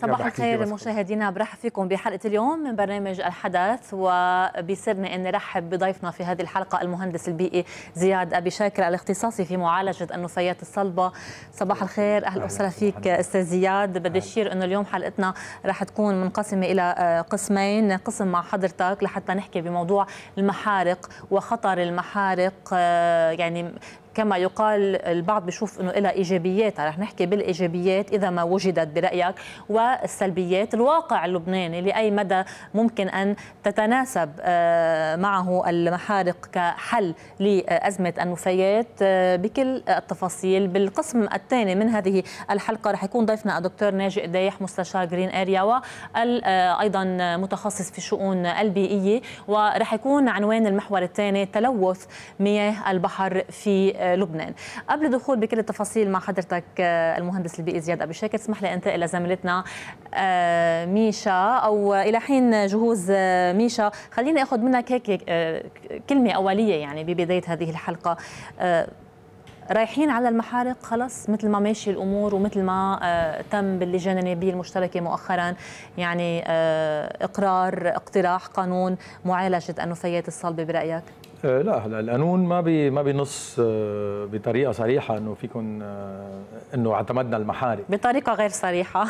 صباح الخير مشاهدينا برحب فيكم بحلقة اليوم من برنامج الحدث وبيسرني أن نرحب بضيفنا في هذه الحلقة المهندس البيئي زياد أبي شاكر الاختصاصي في معالجة النفايات الصلبة. صباح الخير أهلا وسهلا. فيك أستاذ زياد. بدي أشير أنه اليوم حلقتنا راح تكون منقسمة إلى قسمين قسم مع حضرتك لحتى نحكي بموضوع المحارق وخطر المحارق يعني كما يقال البعض بيشوف إنه لها إيجابيات. رح نحكي بالإيجابيات إذا ما وجدت برأيك والسلبيات. الواقع اللبناني لأي مدى ممكن أن تتناسب آه، معه المحارق كحل لأزمة النفايات آه، بكل التفاصيل. بالقسم الثاني من هذه الحلقة رح يكون ضيفنا الدكتور ناجي قديح مستشار جرين اريا وأيضا متخصص في الشؤون البيئية. ورح يكون عنوان المحور الثاني تلوث مياه البحر في لبنان. قبل الدخول بكل التفاصيل مع حضرتك آه، المهندس البيئي زياد أبو شاكر اسمح لي أنتقل لزميلتنا آه، ميشا أو إلى حين جهوز آه، ميشا. خليني أخذ منك هيك كلمة أولية يعني ببداية هذه الحلقة. رايحين على المحارق خلص مثل ما ماشي الأمور ومثل ما تم باللجان النيابية المشتركة مؤخرا يعني إقرار اقتراح قانون معالجة النفايات الصلبة برأيك؟ آه، لا هلا القانون ما بي ما بينص آه، بطريقة صريحة إنه فيكم آه، إنه اعتمدنا المحارق بطريقة غير صريحة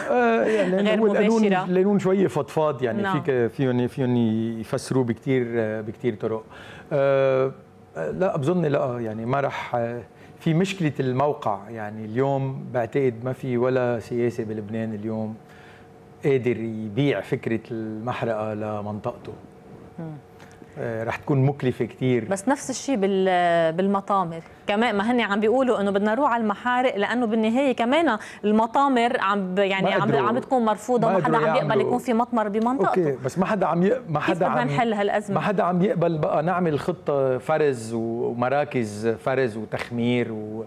يعني غير مباشرة القانون شوي فضفاض يعني نعم. فيك فيهم فيهم يفسروه بكثير بكثير طرق لا بظن لا يعني ما رح في مشكلة الموقع يعني اليوم بعتقد ما في ولا سياسي بلبنان اليوم قادر يبيع فكرة المحرقة لمنطقته. آه، رح تكون مكلفة كثير بس نفس الشيء بالمطامر. كمان ما هن عم بيقولوا إنه بدنا نروح على المحارق لأنه بالنهاية كمان المطامر عم يعني عم عم بتكون مرفوضة وما حدا عم يقبل يكون في مطمر بمنطقته. أوكي بس ما حدا عم ي... ما حدا عم نحل هالأزمة؟ ما حدا عم يقبل بقى نعمل خطة فرز ومراكز فرز وتخمير و...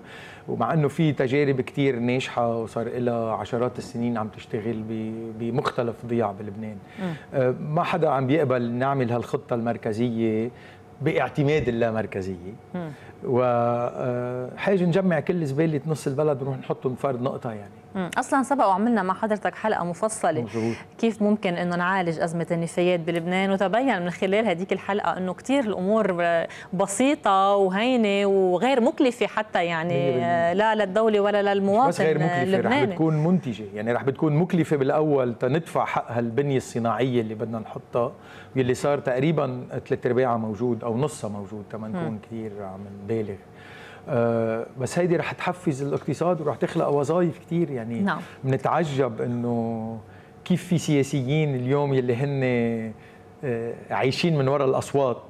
ومع إنه في تجارب كثير ناجحة وصار لها عشرات السنين عم تشتغل بمختلف ضياع بلبنان. آه، ما حدا عم بيقبل نعمل هالخطة المركزية. باعتماد اللامركزية. وحاجه نجمع كل زبالة نص البلد ونروح نحطهم فرد نقطة يعني. أصلا سبق وعملنا مع حضرتك حلقة مفصلة مزبوط. كيف ممكن إنه نعالج أزمة النفايات بلبنان وتبين من خلال هذيك الحلقة إنه كثير الأمور بسيطة وهينة وغير مكلفة حتى يعني لا للدولة ولا للمواطن بس غير مكلفة اللبناني. رح بتكون منتجة. يعني رح بتكون مكلفة بالأول تندفع حق هالبنيه الصناعية اللي بدنا نحطها واللي صار تقريبا ثلاث أرباعها موجود أو نصها موجود تما نكون كثير عم نبالغ. آه بس هيدي رح تحفز الاقتصاد ورح تخلق وظائف كثير يعني نعم. بنتعجب إنه كيف في سياسيين اليوم يلي هن آه عايشين من وراء الأصوات.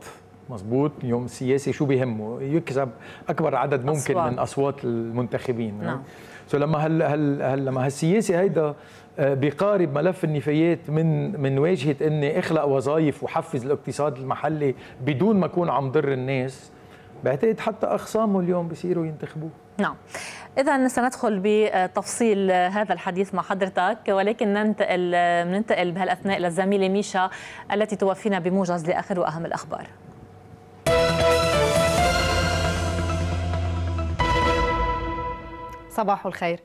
مزبوط؟ يوم السياسي شو بيهمه يكسب أكبر عدد ممكن أصوات. من أصوات المنتخبين. نعم. سو لما هل هل, هل لما هالسياسي هيدا آه، بيقارب ملف النفايات من من واجهة إني أخلق وظائف وحفز الاقتصاد المحلي بدون ما أكون عم ضر الناس بعتقد حتى اخصامه اليوم بيصيروا ينتخبوه نعم إذا سندخل بتفصيل هذا الحديث مع حضرتك ولكن ننتقل ننتقل بهالأثناء للزميلة ميشا التي توفينا بموجز لآخر وأهم الأخبار. صباح الخير.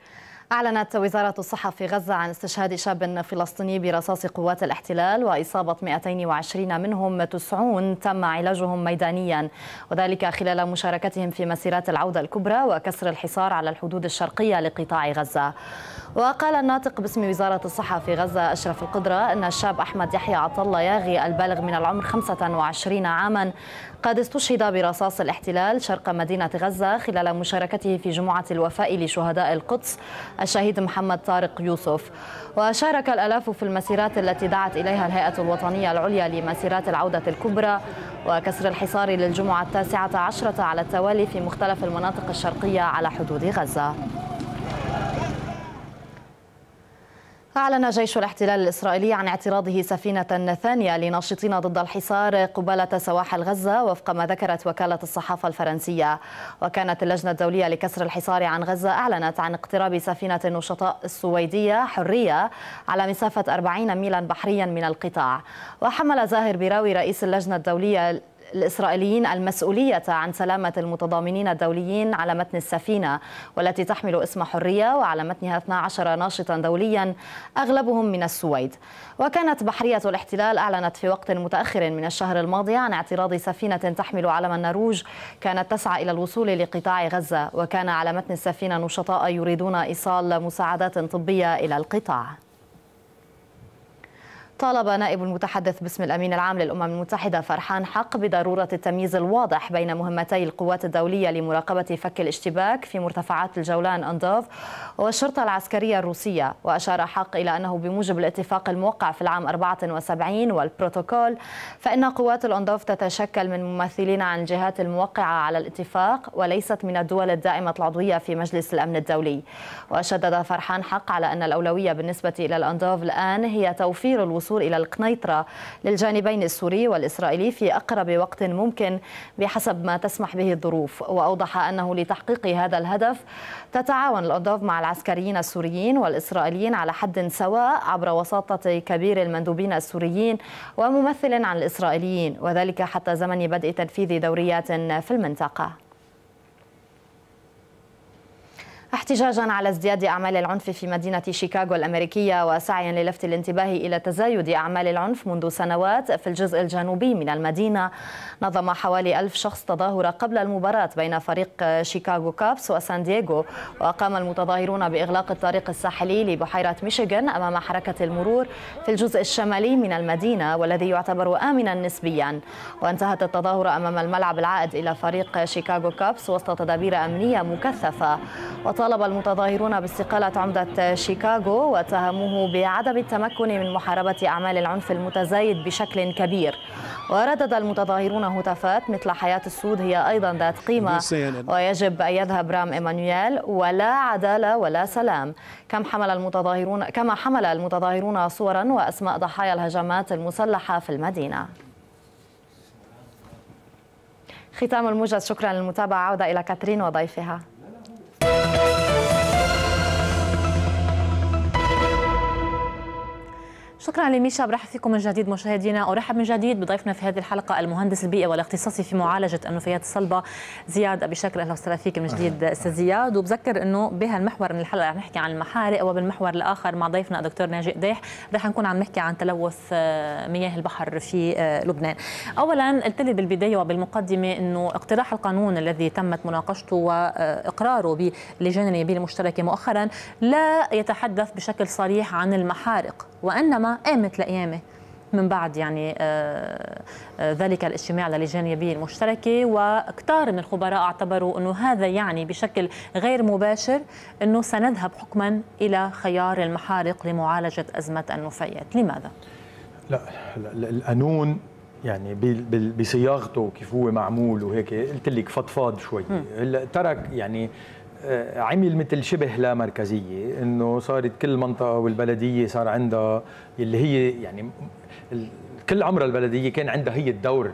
أعلنت وزارة الصحة في غزة عن استشهاد شاب فلسطيني برصاص قوات الاحتلال وإصابة 220 منهم 90 تم علاجهم ميدانيا. وذلك خلال مشاركتهم في مسيرات العودة الكبرى وكسر الحصار على الحدود الشرقية لقطاع غزة. وقال الناطق باسم وزارة الصحة في غزة أشرف القدرة أن الشاب أحمد يحيى عطلة ياغي البالغ من العمر 25 عاما قد استشهد برصاص الاحتلال شرق مدينة غزة خلال مشاركته في جمعة الوفاء لشهداء القدس الشهيد محمد طارق يوسف. وشارك الألاف في المسيرات التي دعت إليها الهيئة الوطنية العليا لمسيرات العودة الكبرى وكسر الحصار للجمعة التاسعة عشرة على التوالي في مختلف المناطق الشرقية على حدود غزة. أعلن جيش الاحتلال الإسرائيلي عن اعتراضه سفينة ثانية لناشطين ضد الحصار قبالة سواحل غزة وفق ما ذكرت وكالة الصحافة الفرنسية. وكانت اللجنة الدولية لكسر الحصار عن غزة أعلنت عن اقتراب سفينة النشطاء السويدية حرية على مسافة 40 ميلا بحريا من القطاع. وحمل زاهر بيراوي رئيس اللجنة الدولية الإسرائيليين المسؤولية عن سلامة المتضامنين الدوليين على متن السفينة والتي تحمل اسم حرية وعلى متنها 12 ناشطا دوليا أغلبهم من السويد. وكانت بحرية الاحتلال أعلنت في وقت متأخر من الشهر الماضي عن اعتراض سفينة تحمل علم النرويج كانت تسعى إلى الوصول لقطاع غزة وكان على متن السفينة نشطاء يريدون إيصال مساعدات طبية إلى القطاع. طالب نائب المتحدث باسم الأمين العام للأمم المتحدة فرحان حق بضرورة التمييز الواضح بين مهمتي القوات الدولية لمراقبة فك الاشتباك في مرتفعات الجولان أندوف والشرطة العسكرية الروسية وأشار حق إلى أنه بموجب الاتفاق الموقع في العام 74 والبروتوكول فإن قوات الأندوف تتشكل من ممثلين عن الجهات الموقعة على الاتفاق وليست من الدول الدائمة العضوية في مجلس الأمن الدولي. وشدد فرحان حق على أن الأولوية بالنسبة إلى الأندوف الآن هي توفير الوصول الوصول إلى القنيطرة للجانبين السوري والإسرائيلي في أقرب وقت ممكن بحسب ما تسمح به الظروف. وأوضح أنه لتحقيق هذا الهدف تتعاون الأردوف مع العسكريين السوريين والإسرائيليين على حد سواء عبر وساطة كبير المندوبين السوريين وممثل عن الإسرائيليين وذلك حتى زمن بدء تنفيذ دوريات في المنطقة. احتجاجا على ازدياد أعمال العنف في مدينة شيكاغو الأمريكية وسعيا للفت الانتباه إلى تزايد أعمال العنف منذ سنوات في الجزء الجنوبي من المدينة. نظم حوالي ألف شخص تظاهر قبل المباراة بين فريق شيكاغو كابس وسان دييغو وقام المتظاهرون بإغلاق الطريق الساحلي لبحيرة ميشيغان أمام حركة المرور في الجزء الشمالي من المدينة والذي يعتبر امنا نسبيا. وانتهت التظاهره أمام الملعب العائد إلى فريق شيكاغو كابس وسط تدابير أمنية مكثفة. طالب المتظاهرون باستقالة عمدة شيكاغو واتهموه بعدم التمكن من محاربة أعمال العنف المتزايد بشكل كبير. وردد المتظاهرون هتافات مثل حياة السود هي أيضا ذات قيمة ويجب أن يذهب رام إيمانويل. ولا عدالة ولا سلام. كم حمل المتظاهرون كما حمل المتظاهرون صورا وأسماء ضحايا الهجمات المسلحة في المدينة. ختام الموجز شكرا للمتابعة. عودة إلى كاترين وضيفها. شكرا لميشا برحب فيكم من جديد مشاهدينا أرحب من جديد بضيفنا في هذه الحلقة المهندس البيئي والاختصاصي في معالجة النفايات الصلبة زياد ابي شكر أهلا وسهلا فيك من جديد أستاذ زياد. وبذكر إنه بهالمحور من الحلقة رح نحكي عن المحارق وبالمحور الآخر مع ضيفنا الدكتور ناجي قديح. رح نكون عم نحكي عن تلوث آه، مياه البحر في آه، لبنان. اولا قلت لي بالبداية وبالمقدمة إنه اقتراح القانون الذي تمت مناقشته وإقراره باللجان النيابيه المشتركه مؤخرا لا يتحدث بشكل صريح عن المحارق. وإنما قامت لقيامة. من بعد يعني آه، آه، ذلك الاجتماع للجان النيابيه المشتركه وكثار من الخبراء اعتبروا إنه هذا يعني بشكل غير مباشر إنه سنذهب حكما إلى خيار المحارق لمعالجة أزمة النفايات، لماذا؟ لا, لا القانون يعني بصياغته كيف هو معمول وهيك قلت لك فضفاض شوي. ترك يعني عمل مثل شبه لا مركزية إنه صارت كل منطقة والبلدية صار عندها اللي هي يعني كل عمر البلدية كان عندها هي الدور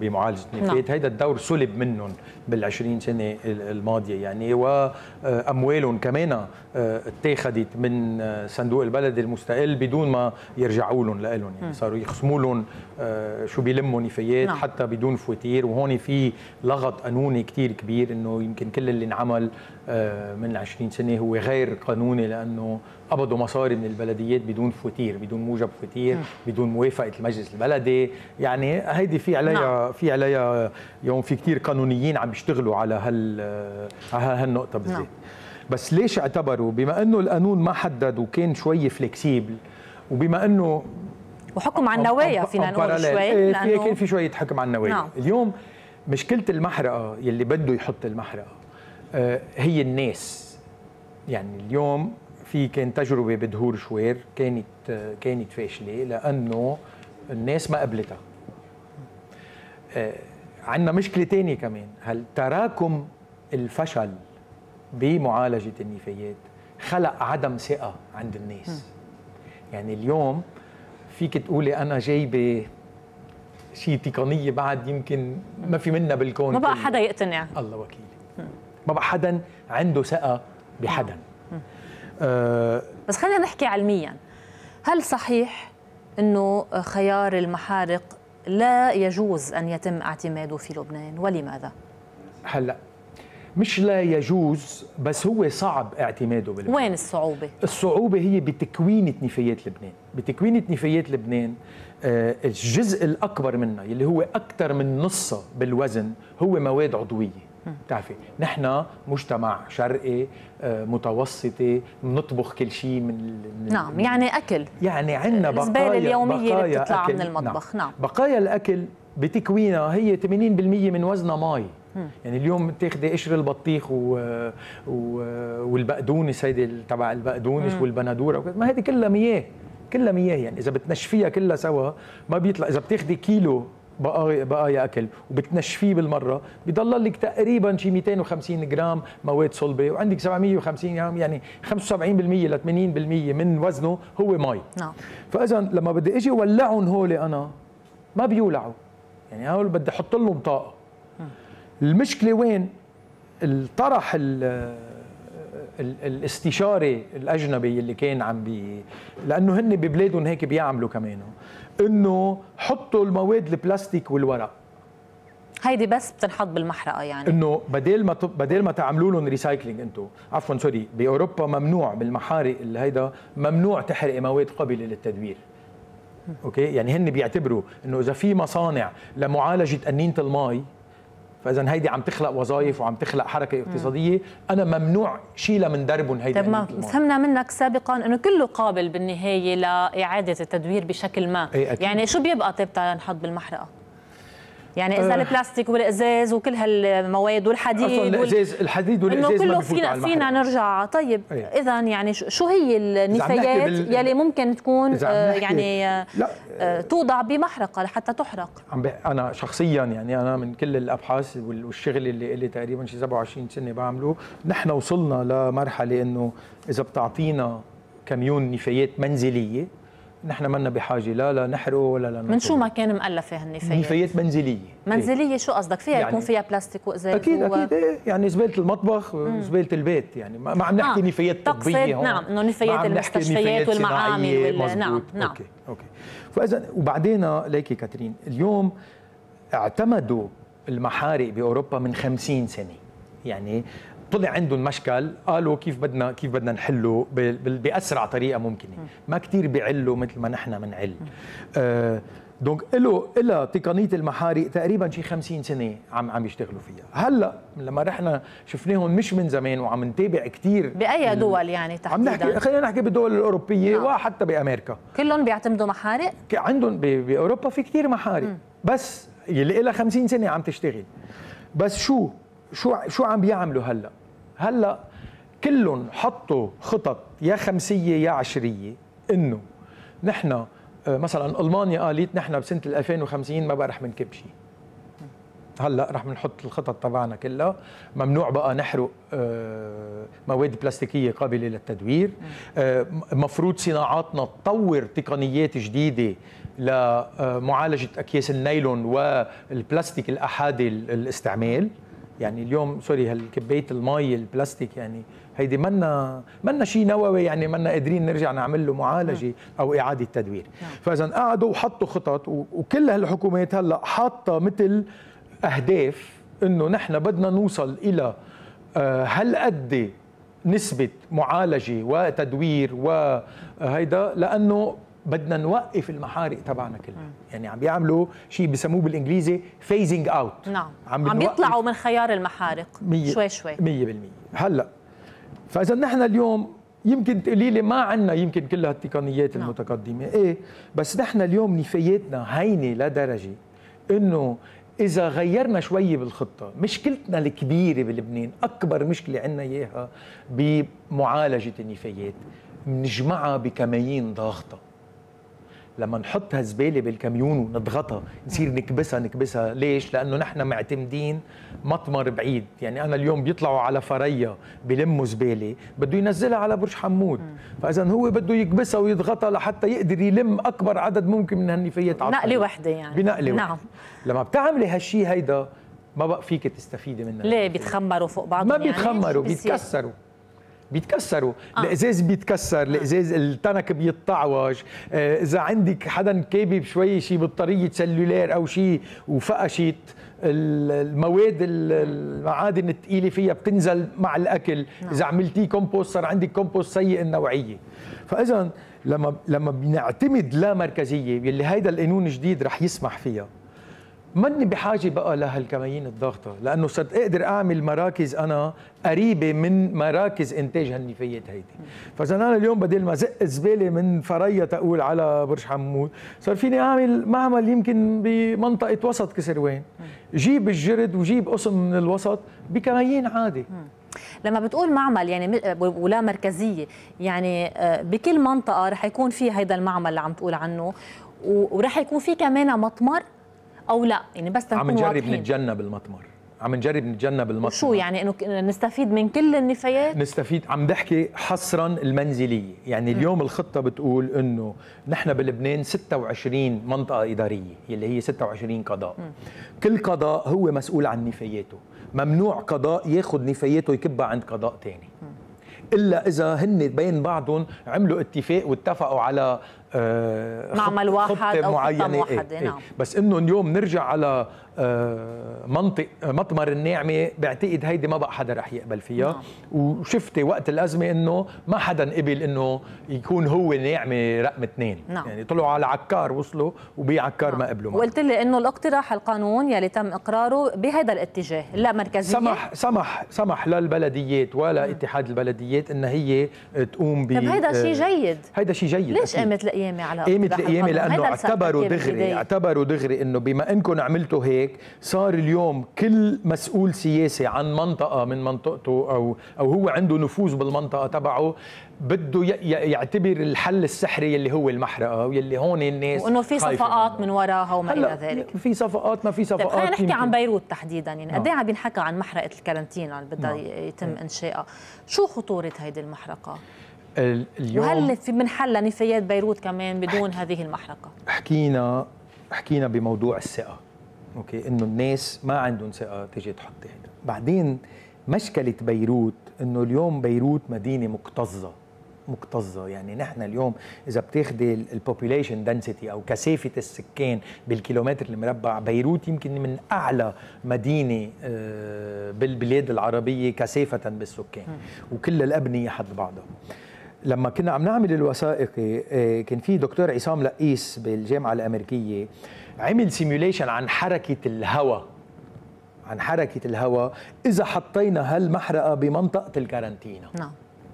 بمعالجة النفايات نعم. هيدا الدور سلب منهم بال20 سنة الماضية يعني واموالهم كمان آه، اتخذت من آه، صندوق البلد المستقل بدون ما يرجعوا لهم لهم يعني صاروا يخصموا لهم آه، شو بيلموا نفايات نعم. حتى بدون فواتير وهون في لغط قانوني كثير كبير إنه يمكن كل اللي انعمل من 20 سنة هو غير قانوني لأنه قبضوا مصاري من البلديات بدون فواتير بدون موجب فواتير بدون موافقة المجلس البلدي يعني هيدي في عليها نعم. في عليها يوم في كثير قانونيين عم بيشتغلوا على هال على هالنقطة بالذات نعم. بس ليش اعتبروا؟ بما انه القانون ما حدد وكان شوي flexible وبما انه وحكم على النوايا فينا نقول شوي إيه، لأنه كان في شوية حكم على النوايا نعم. اليوم مشكلة المحرقة يلي بده يحط المحرقة آه، هي الناس. يعني اليوم في كان تجربة بدهور شوير كانت كانت فاشلة لأنه الناس ما قبلتها. آه، عندنا مشكلة ثانية كمان. هل تراكم الفشل بمعالجة النفايات. خلق عدم ثقة عند الناس. يعني اليوم فيك تقولي أنا جايبة شيء تقنية بعد يمكن ما في منها بالكون ما بقى حدا يقتنع. الله وكيل. ما بقى حدا عنده ثقة بحدا. أه بس خلينا نحكي علميا. هل صحيح إنه خيار المحارق لا يجوز أن يتم اعتماده في لبنان؟ ولماذا؟ هلأ مش لا يجوز بس هو صعب اعتماده بلبنان وين الصعوبة؟ الصعوبة هي بتكوينة نفايات لبنان. بتكوينة نفايات لبنان آه الجزء الأكبر منها اللي هو أكثر من نصها بالوزن هو مواد عضوية. بتعرفي؟ نحن مجتمع شرقي آه متوسطي بنطبخ كل شيء من نعم من يعني أكل. يعني عندنا بقايا الزبالة اليومية اللي بتطلع من المطبخ. نعم. نعم. بقايا الأكل بتكوينها هي 80% من وزنها مي. يعني اليوم بتاخذي قشر البطيخ و... و... والبقدونس هيدي تبع البقدونس والبندورة ما هذه كلها مياه كلها مياه يعني. إذا بتنشفيها كلها سوا ما بيطلع. إذا بتاخذي كيلو بقايا بقايا أكل وبتنشفيه بالمرة بيضل لك تقريبا شي 250 جرام مواد صلبة. وعندك 750 جرام يعني 75% ل 80% من وزنه هو مي. نعم. فإذا لما بدي إجي ولعهم هول أنا ما بيولعوا. يعني هول بدي أحط لهم طاقة. المشكلة وين؟ الطرح الاستشاري الأجنبي اللي كان عم بي لأنه هن ببلادهم هيك بيعملوا كمان. إنه حطوا المواد البلاستيك والورق. هيدي بس بتنحط بالمحرقة يعني. إنه بدل ما بدل ما تعملوا لهم recycling أنتم عفوا sorry بأوروبا ممنوع بالمحارق اللي هيدا ممنوع تحرق مواد قابله للتدوير. okay؟ يعني هن بيعتبروا إنه إذا في مصانع لمعالجة أنينة المي فإذا هيدي عم تخلق وظائف وعم تخلق حركة اقتصادية أنا ممنوع شيلها من دربهم هيدي طيب ما فهمنا منك سابقا إنه كله قابل بالنهاية لإعادة التدوير بشكل ما. أي أكيد. يعني شو بيبقى طيب نحط بالمحرقة؟ يعني إذا أه البلاستيك والإزاز وكل هالمواد والحديد أصلا الازاز. الحديد والإزاز كله فينا فينا نرجع طيب أيه. إذا يعني شو هي النفايات بال... يلي ممكن تكون آه يعني آه آه توضع بمحرقة لحتى تحرق عم أنا شخصيا يعني أنا من كل الأبحاث والشغل اللي لي تقريبا شي 27 سنة بعمله نحن وصلنا لمرحلة إنه إذا بتعطينا كميون نفايات منزلية نحن منا بحاجة لا لا نحرقه ولا لا من شو ما كان مؤلفه هالنفايات؟ نفايات منزلية. منزلية شو قصدك؟ فيها يعني يكون فيها بلاستيك وازاز أكيد و... أكيد إيه يعني زبالة المطبخ وزباله البيت يعني ما عم نحكي آه. نفايات طبية هون. نعم إنه نفايات المستشفيات والمعامل وال... نعم نعم. okay okay. فإذا وبعدين ليكي كاترين اليوم اعتمدوا المحارق بأوروبا من 50 سنة. يعني طلع عندهم مشكل قالوا كيف بدنا كيف بدنا نحله بأسرع طريقة ممكنة. ما كثير بيعلقوا مثل ما نحن بنعلق آه donc لجأوا إلى تقنية المحارق تقريبا شي 50 سنة عم عم يشتغلوا فيها. هلأ لما رحنا شفناهم مش من زمان وعم نتابع كثير بأي دول يعني تحديدا عم نحكي خلينا نحكي بالدول الأوروبية نعم. وحتى بأمريكا. كلهم بيعتمدوا محارق عندهم بأوروبا في كثير محارق م. بس يلي لها 50 سنة عم تشتغل. بس شو شو شو عم بيعملوا هلأ؟ هلا كلهم حطوا خطط يا خمسية يا عشرية إنه نحن آه، مثلا ألمانيا قالت نحن بسنة 2050 ما بقى رح منكب شيء. هلا رح بنحط الخطط تبعنا كلها. ممنوع بقى نحرق آه، مواد بلاستيكية قابلة للتدوير. آه، مفروض صناعاتنا تطور تقنيات جديدة لمعالجه أكياس النايلون والبلاستيك الأحادي الاستعمال. يعني اليوم sorry هالكباية المي البلاستيك يعني هيدي منا منا شيء نووي يعني منا قادرين نرجع نعمل له معالجة. أو إعادة تدوير نعم. فاذا قعدوا وحطوا خطط وكل هالحكومات هلأ حاطة مثل أهداف إنه نحن بدنا نوصل إلى هالقد آه، نسبة معالجة وتدوير وهيدا لأنه بدنا نوقف المحارق تبعنا كلها يعني عم بيعملوا شيء بسموه بالإنجليزي phasing out نعم. عم, عم بيطلعوا من خيار المحارق. مية شوي شوي. 100% هلأ فإذا نحن اليوم يمكن تقولي لي ما عندنا يمكن كل هالتقنيات نعم. المتقدمة. إيه بس نحن اليوم نفاياتنا هينة لدرجة إنه إذا غيرنا شوي بالخطة مشكلتنا الكبيرة بلبنان أكبر مشكلة عندنا إياها بمعالجة النفايات. بنجمعها بكمايين ضاغطة. لما نحط هالزباله بالكاميون ونضغطها نصير نكبسها نكبسها. ليش؟ لأنه نحن معتمدين مطمر بعيد. يعني أنا اليوم بيطلعوا على فريا بلموا زبالة بده ينزلها على برج حمود. فاذا هو بده يكبسها ويضغطها لحتى يقدر يلم أكبر عدد ممكن من هالنفايات على نقله وحدة يعني. بنقلة نعم. وحدة. لما بتعملي هالشيء هيدا ما بقى فيك تستفيدي منه ليه بيتخمروا فوق بعضهم ما يعني؟ بيتخمروا بيتكسروا. بيتكسروا. آه. الإزاز بيتكسر الإزاز التنك بيتطعوج. آه إذا عندك حدا كابب بشوي شيء بطارية cellulaire أو شيء وفقشت المواد المعادن الثقيله فيها بتنزل مع الأكل. نعم. إذا عملتيه كومبوست صار عندك كومبوست سيء النوعية. فاذا لما لما بنعتمد لا مركزية يلي هيدا القانون الجديد رح يسمح فيها. ماني بحاجة بقى لهالكمايين الضغطة لأنه صرت أقدر أعمل مراكز أنا قريبة من مراكز إنتاج هالنفايات هيدي. فاذا أنا اليوم بدل ما زق الزباله من فريا تقول على برج حمود صار فيني أعمل معمل يمكن بمنطقة وسط كسروان جيب الجرد وجيب قسم من الوسط بكمايين عادي. لما بتقول معمل يعني ولا مركزية يعني آه، بكل منطقة رح يكون في هيدا المعمل اللي عم تقول عنه ورح يكون في كمان مطمر أو لا؟ يعني بس عم نجرب نتجنب المطمر. عم نجرب نتجنب المطمر. شو يعني إنه نستفيد من كل النفايات؟ نستفيد عم بحكي حصرا المنزلية. يعني اليوم الخطة بتقول إنه نحن بلبنان 26 منطقة إدارية اللي هي 26 قضاء. م. كل قضاء هو مسؤول عن نفاياته. ممنوع قضاء ياخذ نفاياته يكبها عند قضاء ثاني إلا إذا هن بين بعضهم عملوا اتفاق واتفقوا على معمل واحد أو معينة واحد إيه. نعم. بس إنه اليوم نرجع على آه، منطق مطمر الناعمه بعتقد هيدي ما بقى حدا رح يقبل فيها نعم. وشفتي وقت الأزمة إنه ما حدا قبل إنه يكون هو ناعمه رقم اثنين نعم. يعني طلعوا على عكار وصلوا وبعكار نعم. ما قبلوا وقلت لي إنه الاقتراح القانون يلي تم إقراره بهذا الاتجاه لا مركزية سمح سمح سمح للبلديات ولا مم. اتحاد البلديات إن هي تقوم ب طيب هيدا شيء آه، جيد هيدا شيء جيد ليش قامت القيامة على قامت القيامة لأنه اعتبروا دغري اعتبروا دغري إنه بما إنكم عملتوا هيك صار اليوم كل مسؤول سياسي عن منطقة من منطقته أو أو هو عنده نفوذ بالمنطقة تبعه بده يعتبر الحل السحري اللي هو المحرقة واللي هون الناس وإنه في صفقات من وراها وما إلى ذلك. في صفقات ما في صفقات طيب خلينا نحكي عن بيروت تحديدا. يعني قد إيه عم بينحكى عن محرقة الكارنتين اللي بدها يتم إنشائها؟ شو خطورة هيدي المحرقة؟ اليوم وهل في من حل نفايات بيروت كمان بدون هذه المحرقة؟ حكينا حكينا بموضوع الثقة. okay؟ إنه الناس ما عندهم ثقة تيجي تحط هيدا بعدين مشكلة بيروت إنه اليوم بيروت مدينة مكتظة. مكتظة. يعني نحن اليوم إذا بتاخدي ال population density أو كثافة السكان بالكيلومتر المربع بيروت يمكن من أعلى مدينة آه، بالبلاد العربية كثافة بالسكان. وكل الأبنية حد بعضها. لما كنا عم نعمل الوثائقي آه، كان في دكتور عصام لقيس بالجامعة الأمريكية عمل simulation عن حركة الهواء. عن حركة الهواء. إذا حطينا هالمحرقة بمنطقة الكارنتينا نعم.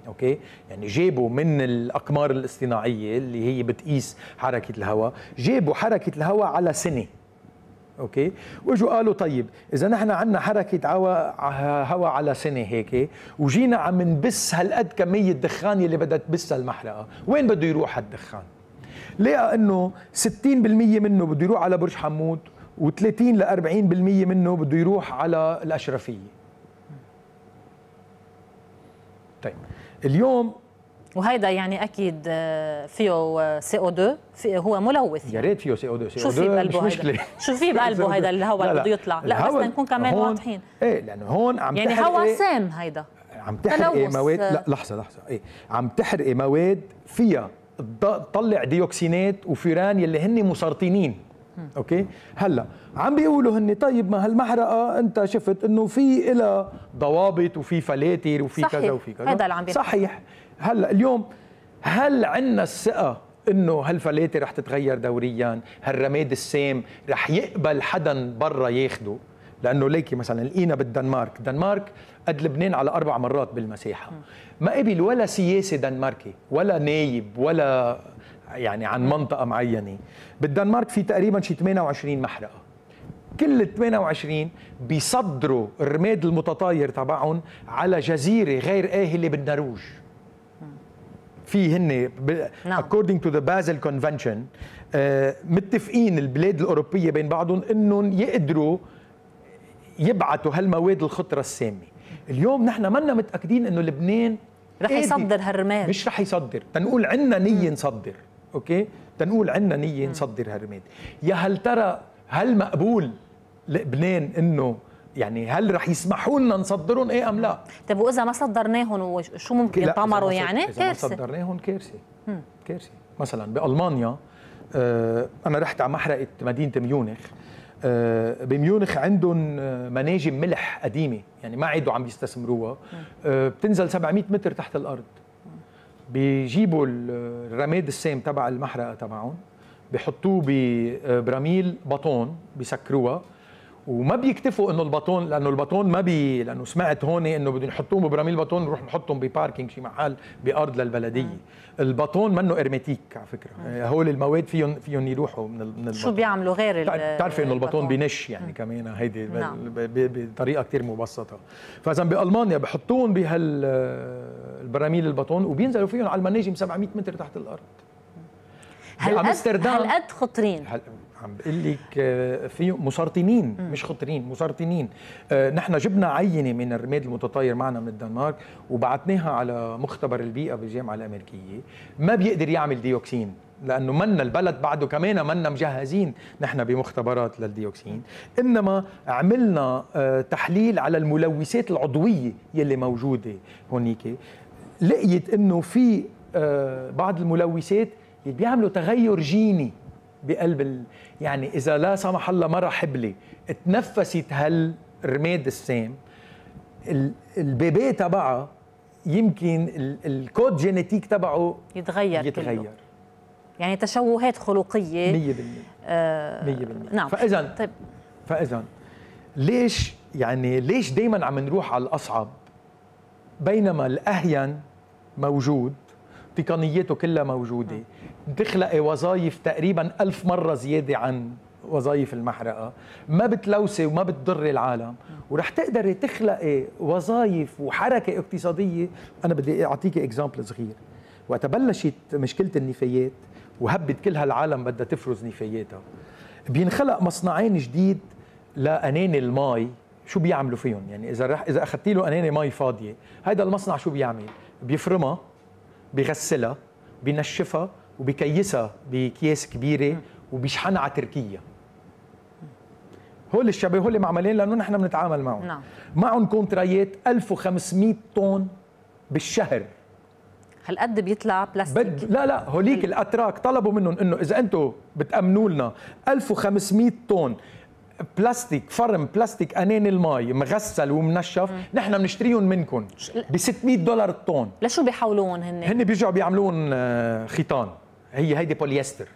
أوكي؟ يعني جابوا من الأقمار الاصطناعية اللي هي بتقيس حركة الهواء جابوا حركة الهواء على سنة. أوكي؟ واجوا قالوا طيب إذا نحن عندنا حركة هواء هواء على سنة هيك وجينا عم نبث هالقد كمية دخان اللي بدها تبثها المحرقة. وين بده يروح هالدخان؟ لقى إنه 60% منه بده يروح على برج حمود و30 ل 40% منه بده يروح على الأشرفية. طيب اليوم وهيدا يعني أكيد آه، فيه CO2 هو ملوث يا ريت فيه سي أو 2 سي أو 2 شو في بقلبه هيدا؟ شو في بقلبه هيدا الهواء اللي بده يطلع؟ لا بس نكون كمان واضحين. إيه لأنه هون عم يعني هواء سام هيدا. عم تحرقي مواد؟ لا لحظة لحظة. إيه عم تحرقي مواد فيها تطلع ديوكسينات وفيوران يلي هن مسرطنين أوكي؟ هلأ عم بيقولوا هن طيب ما هالمحرقة أنت شفت إنه في لها ضوابط وفي فلاتر وفي كذا وفي كذا. هذا اللي عم صحيح. هلا اليوم هل عندنا الثقة إنه هالفلاتر رح تتغير دوريا؟ هالرماد السام رح يقبل حدا برا ياخده؟ لأنه ليكي مثلا لقينا بالدنمارك دنمارك قد لبنان على أربع مرات بالمساحة. ما قبل ولا سياسي دنماركي ولا نايب ولا يعني عن منطقة معينة. بالدنمارك في تقريبا شي 28 محرقة. كل ال 28 بيصدروا الرماد المتطاير تبعهم على جزيرة غير آهلة بالنرويج في هن نعم. according to the Basel Convention آه متفقين البلاد الأوروبية بين بعضهم أنهم يقدروا يبعثوا هالمواد الخطرة السامة. اليوم نحن منا متأكدين إنه لبنان رح يصدر هالرماد. مش رح يصدر. تنقول عندنا نية نصدر. أوكي؟ تنقول عندنا نية نصدر هالرماد. يا هل ترى هل مقبول لبنان إنه يعني هل رح يسمحوا لنا نصدرهم إيه أم لا؟ طيب وإذا ما صدرناهم شو ممكن ينطمروا يعني؟ إذا كارثه إذا ما صدرناهم كارثة. كارثة. مثلا بألمانيا آه أنا رحت على محرقة مدينة ميونخ. آه بميونخ عندهم آه، مناجم ملح قديمة يعني ما عادوا عم يستثمروها. آه بتنزل 700 متر تحت الأرض. بيجيبوا الرماد السام تبع المحرقة تبعهم. بحطوه ببراميل باطون بيسكروها. وما بيكتفوا إنه الباطون لأنه الباطون ما بي لأنه سمعت هون إنه بدهم يحطوهم ببراميل باطون نروح نحطهم ب parking شي محل بأرض للبلدية. الباطون منه fr: hermétique على فكرة. هول المواد فيهم فيهم يروحوا من من شو بيعملوا غير بتعرفي إنه الباطون بنش يعني كمان هيدي نعم. بطريقة كثير مبسطة. فإذا بألمانيا بحطوهم بهالبراميل الباطون وبينزلوا فيهم على المناجم 700 متر تحت الأرض. هل قد هل قد خطرين؟ عم بقول لك آه، في مسرطنين مش خطرين مسرطنين. آه، نحن جبنا عينة من الرماد المتطاير معنا من الدنمارك وبعثناها على مختبر البيئة بالجامعة الأمريكية. ما بيقدر يعمل ديوكسين لأنه منا البلد بعده كمان منا مجهزين نحن بمختبرات للديوكسين. إنما عملنا آه، تحليل على الملوثات العضوية يلي موجودة هونيك. لقيت إنه في بعض الملوثات اللي بيعملوا تغير جيني. بقلب ال... يعني إذا لا سمح الله مرا حبلى تنفست هالرماد السام. ال baby تبعها يمكن ال code génétique تبعه يتغير يتغير. كله. يعني تشوهات خلقية. 100% آه 100% نعم. فإذا طيب. فإذا ليش يعني ليش دائما عم نروح على الأصعب؟ بينما الأهين موجود تقنياته كلها موجودة. بتخلقي وظائف تقريبا ألف مرة زيادة عن وظائف المحرقة. ما بتلوثي وما بتضري العالم. ورح تقدري تخلقي وظائف وحركة اقتصادية. أنا بدي أعطيكي example صغير. وقت بلشت مشكلة النفايات وهبت كل هالعالم بدها تفرز نفاياتها بينخلق مصنعين جديد لقناني المي شو بيعملوا فيهم؟ يعني إذا رح إذا أخذتي له قناني مي فاضية هذا المصنع شو بيعمل؟ بيفرمها. بيغسلها بينشفها وبكيسها بكياس كبيرة وبيشحنها على تركيا. هول الشباب هول معملين لأنه نحن بنتعامل معهم. نعم. معهم كونتراتات 1500 طن بالشهر. هالقد بيطلع بلاستيك؟ بد... لا لا هوليك الأتراك طلبوا منهم إنه إذا أنتم بتأمنوا لنا 1500 طن بلاستيك فرم بلاستيك قناني المي مغسل ومنشف نحن بنشتريهم منكم ب 600 دولار الطن. لشو بيحولون هن؟ هن بيرجعوا بيعملون آه، خيطان هي هيدي بوليستر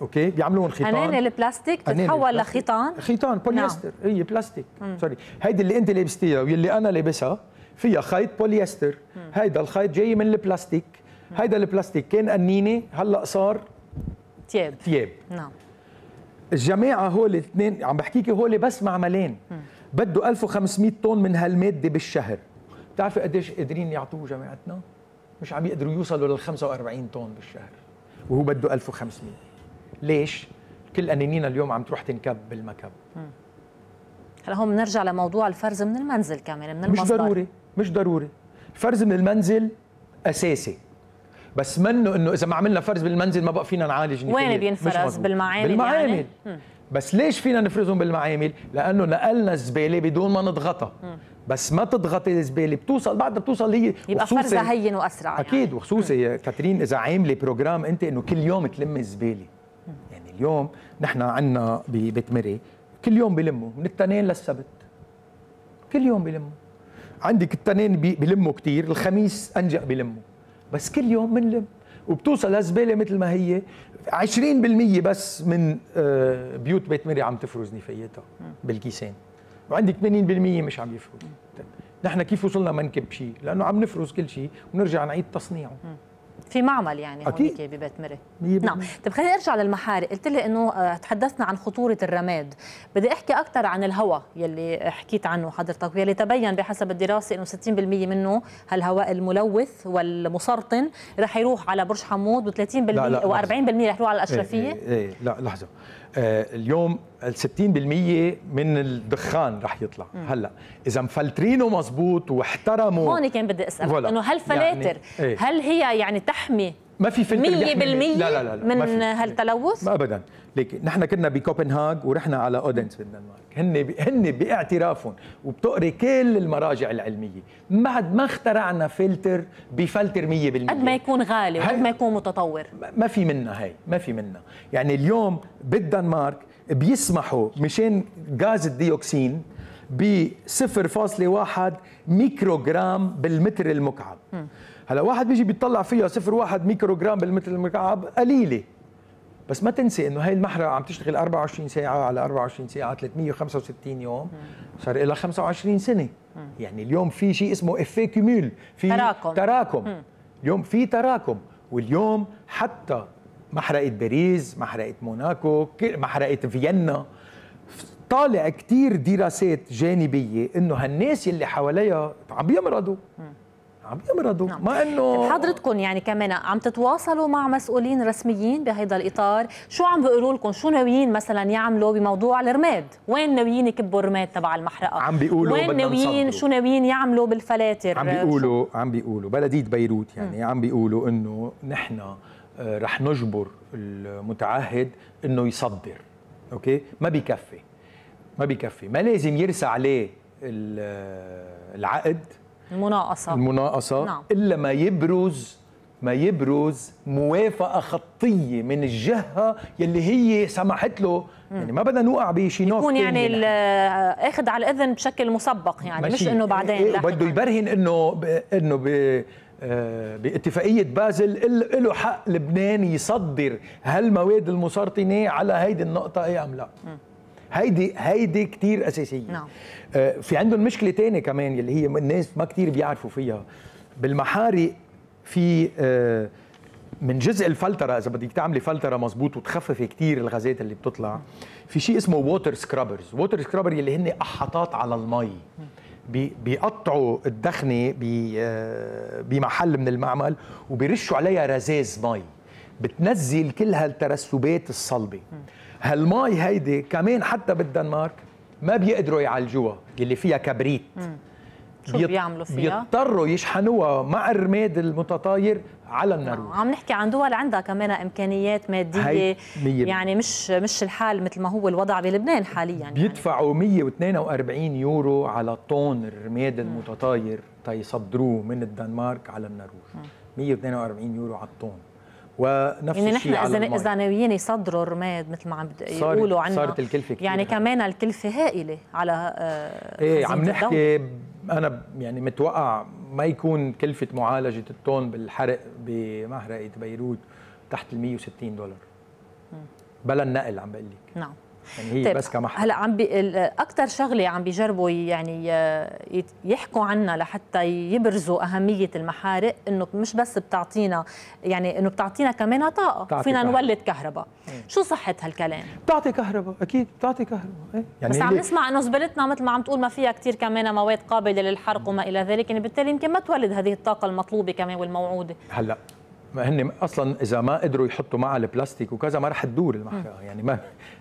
أوكي؟ بيعملون خيطان أنين البلاستيك تتحول لخيطان خيطان بوليستر نعم. هي بلاستيك مم. sorry هيدي اللي أنت لابستيها واللي أنا لابسها فيها خيط بوليستر هيدا الخيط جاي من البلاستيك. هيدا البلاستيك كان قنينه هلأ صار ثياب ثياب نعم. الجماعة هول الاثنين عم بحكيكي هول بس معملين. بده 1500 طن من هالماده بالشهر. بتعرفي قديش قادرين يعطوه جماعتنا؟ مش عم يقدروا يوصلوا لل 45 طن بالشهر. وهو بده 1500 ليش؟ كل قنينينا اليوم عم تروح تنكب بالمكب. هلا هون بنرجع لموضوع الفرز من المنزل كمان من المصدر. مش ضروري مش ضروري. الفرز من المنزل أساسي. بس منه إنه إذا ما عملنا فرز بالمنزل ما بقى فينا نعالج وين بينفرز؟ بالمعامل بالمعامل. يعني؟ بس ليش فينا نفرزهم بالمعامل؟ لأنه نقلنا الزبالة بدون ما نضغطها. بس ما تضغطي الزبالة بتوصل بعدها بتوصل هي يبقى فرزها هين وأسرع يعني. أكيد يعني. وخصوصي كاترين إذا عاملة programme أنت إنه كل يوم تلمي الزبالة. يعني اليوم نحن عندنا ببيت مري كل يوم بلموا من التنين للسبت. كل يوم بلموا. عندك التنين بلموا كثير الخميس انجأ بلموا. بس كل يوم بنلم. وبتوصل الزباله مثل ما هي. 20% بس من آه، بيوت بيت مري عم تفرز نفاياتها بالكيسين. وعندك 80% مش عم يفرز. نحن كيف وصلنا ما نكب شيء لأنه عم نفرز كل شيء ونرجع نعيد تصنيعه. في معمل يعني أكيد. هونيك ببيت مري نعم. طيب خليني ارجع للمحارق. قلت لي إنه آه، تحدثنا عن خطورة الرماد. بدي أحكي أكثر عن الهواء يلي حكيت عنه حضرتك ويلي تبين بحسب الدراسة إنه 60% منه هالهواء الملوث والمسرطن رح يروح على برج حمود و30% و40% رح يروح على الاشرفيه إيه, إيه, لا لحظة. اليوم ال 60% من الدخان رح يطلع مم. هلأ إذا مفلترينه مزبوط واحترموا هون كان بدي اسال إنه هالفلاتر يعني إيه؟ هل هي يعني تحمي ما في فلتر 100% لا لا لا, لا من هالتلوث؟ ابدا لكن نحن كنا بكوبنهاغ ورحنا على أودنس بالدنمارك هن هن باعترافهم وبتقري كل المراجع العلمية. بعد ما اخترعنا فلتر بفلتر 100% قد ما يكون غالي وقد ما يكون متطور. ما في منها هي ما في منها. يعني اليوم بالدنمارك بيسمحوا مشان غاز الديوكسين ب 0.1 ميكروغرام بالمتر المكعب. هلا واحد بيجي بيطلع فيها 0.1 ميكروغرام بالمتر المكعب قليلة. بس ما تنسي إنه هاي المحرقة عم تشتغل 24 ساعة على 24 ساعة 365 يوم. صار لها 25 سنة. يعني اليوم في شيء اسمه افي كيمول في تراكم. تراكم. اليوم في تراكم. واليوم حتى محرقة باريس محرقة موناكو محرقة فيينا. طالع كتير دراسات جانبية إنه هالناس اللي حواليها عم بيمرضوا. عم يمرضوا نعم. ما إنه طيب حضرتكم يعني كمان عم تتواصلوا مع مسؤولين رسميين بهذا الإطار شو عم بيقولوا لكم؟ شو ناويين مثلا يعملوا بموضوع الرماد؟ وين ناويين يكبوا الرماد تبع المحرقة؟ عم بيقولوا وين ناويين شو ناويين يعملوا بالفلاتر؟ عم بيقولوا عم بيقولوا بلدية بيروت يعني م. عم بيقولوا إنه نحن آه، رح نجبر المتعهد إنه يصدر. أوكي؟ ما بيكفي. ما بيكفي. ما لازم يرسى عليه العقد المناقصة. المناقصة. نعم. إلا ما يبرز ما يبرز موافقة خطية من الجهة يلي هي سمحت له. يعني ما بدنا نوقع بشيء نوع يكون يعني آخذ على الإذن بشكل مسبق يعني مش إنه بعدين إيه بده يبرهن إنه إنه ب آه، باتفاقية بازل له حق لبنان يصدر هالمواد المسرطنة على هيدي النقطة إيه أم لا. م. هيدي هيدي كثير أساسية. نعم. آه في عندهم مشكلة ثانية كمان اللي هي الناس ما كثير بيعرفوا فيها. بالمحارق في آه من جزء الفلترة إذا بدك تعملي فلترة مزبوط وتخففي كثير الغازات اللي بتطلع في شيء اسمه water scrubbers water scrubber اللي هن قشاطات على المي. بيقطعوا الدخنة آه، بمحل من المعمل وبيرشوا عليها رذاذ مي. بتنزل كل هالترسبات الصلبة. هالماي هيدي كمان حتى بالدنمارك ما بيقدروا يعالجوها اللي فيها كبريت. شو بيط... بيعملوا فيها؟ بيضطروا يشحنوها مع الرماد المتطاير على النرويج عم نحكي عن دول عندها كمان إمكانيات مادية. يعني مش مش الحال مثل ما هو الوضع بلبنان حاليا يعني. بيدفعوا 142 يورو على طن الرماد المتطاير تيصدروه من الدنمارك على النرويج 142 يورو على الطن. ونفس يعني الشيء نحن اذا إذا ناويين يصدروا الرماد مثل ما عم يقولوا عنا صارت الكلفة كثير يعني كمان الكلفه هائلة على آه إيه عم نحكي أنا يعني متوقع ما يكون كلفة معالجة التون بالحرق بمحرقه بيروت تحت ال 160 دولار. بلا النقل عم بقول لك نعم. يعني هي طيب بس كمحل هلا عم بي أكثر شغلة عم بيجربوا يعني يحكوا عنها لحتى يبرزوا أهمية المحارق إنه مش بس بتعطينا يعني إنه بتعطينا كمان طاقة فينا نولد كهرباء. شو صحة هالكلام؟ بتعطي كهرباء أكيد بتعطي كهرباء إيه؟ يعني بس عم نسمع إنه زبلتنا مثل ما عم تقول ما فيها كثير كمان مواد قابلة للحرق وما إلى ذلك يعني بالتالي يمكن ما تولد هذه الطاقة المطلوبة كمان والموعودة. هلا ما هن أصلا إذا ما قدروا يحطوا معها البلاستيك وكذا ما رح تدور المحرقه يعني ما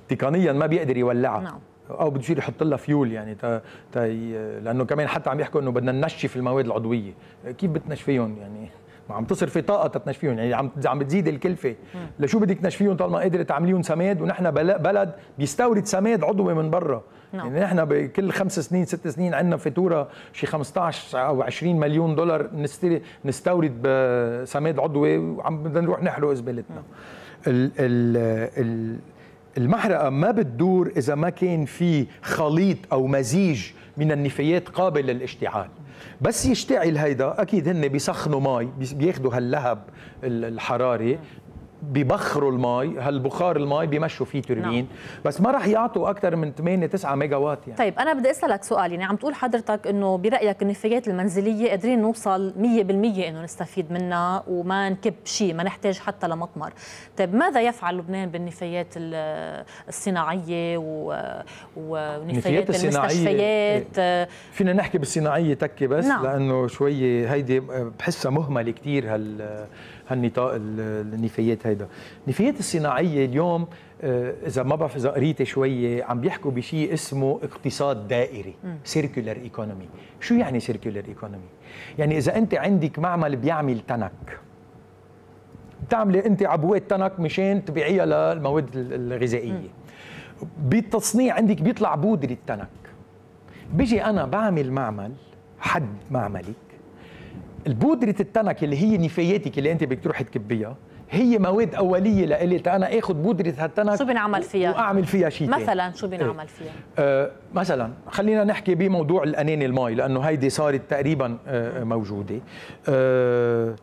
تقنيا ما بيقدر يولعها. نعم. أو بده يصير يحط لها فيول يعني تا تا لأنه كمان حتى عم يحكوا إنه بدنا ننشف المواد العضوية. كيف بتنشفيهم يعني؟ ما عم تصرفي طاقة تتنشفيهم. يعني عم عم بتزيد الكلفة. لشو بدك تنشفيهم طالما قدرت تعمليهم سماد؟ ونحن بلد بيستورد سماد عضوي من برا. نعم. يعني نحن بكل خمس سنين ست سنين عندنا فاتوره شي 15 أو 20 مليون دولار نستورد نستورد سماد عضوي وعم بدنا نروح نحرق زبالتنا. ال ال المحرقة ما بتدور إذا ما كان في خليط أو مزيج من النفايات قابل للاشتعال. بس يشتعل هيدا أكيد هن بيسخنوا مي بياخذوا هاللهب الحراري. ببخروا المي هالبخار المي بيمشوا فيه توربين نعم. بس ما راح يعطوا أكثر من 8 9 ميجا وات يعني طيب أنا بدي أسألك سؤال يعني عم تقول حضرتك إنه برأيك النفايات المنزلية قادرين نوصل 100% إنه نستفيد منها وما نكب شيء ما نحتاج حتى لمطمر طيب ماذا يفعل لبنان بالنفايات الصناعية ونفايات المستشفيات فينا نحكي بالصناعية تكي بس نعم. لأنه شوي هيدي بحسها مهملة كثير هال هالنطاق النفايات هيدا. النفايات الصناعية اليوم آه، إذا ما بعرف إذا قريتي شوية عم بيحكوا بشيء اسمه اقتصاد دائري circular economy شو يعني circular economy يعني إذا أنت عندك معمل بيعمل تنك بتعملي أنت عبوات تنك مشان تبيعيها للمواد الغذائية. بالتصنيع عندك بيطلع بودرة تنك. بيجي أنا بعمل معمل حد معملي البودرة التنك اللي هي نفاياتك اللي أنت بدك تروحي تكبيها هي مواد أولية لإلي أنا آخذ بودرة هالتنك شو بنعمل فيها؟ وأعمل فيها شيء مثلا شو بنعمل إيه. فيها؟ آه مثلا خلينا نحكي بموضوع الأناني المي لأنه هيدي صارت تقريبا آه موجودة آه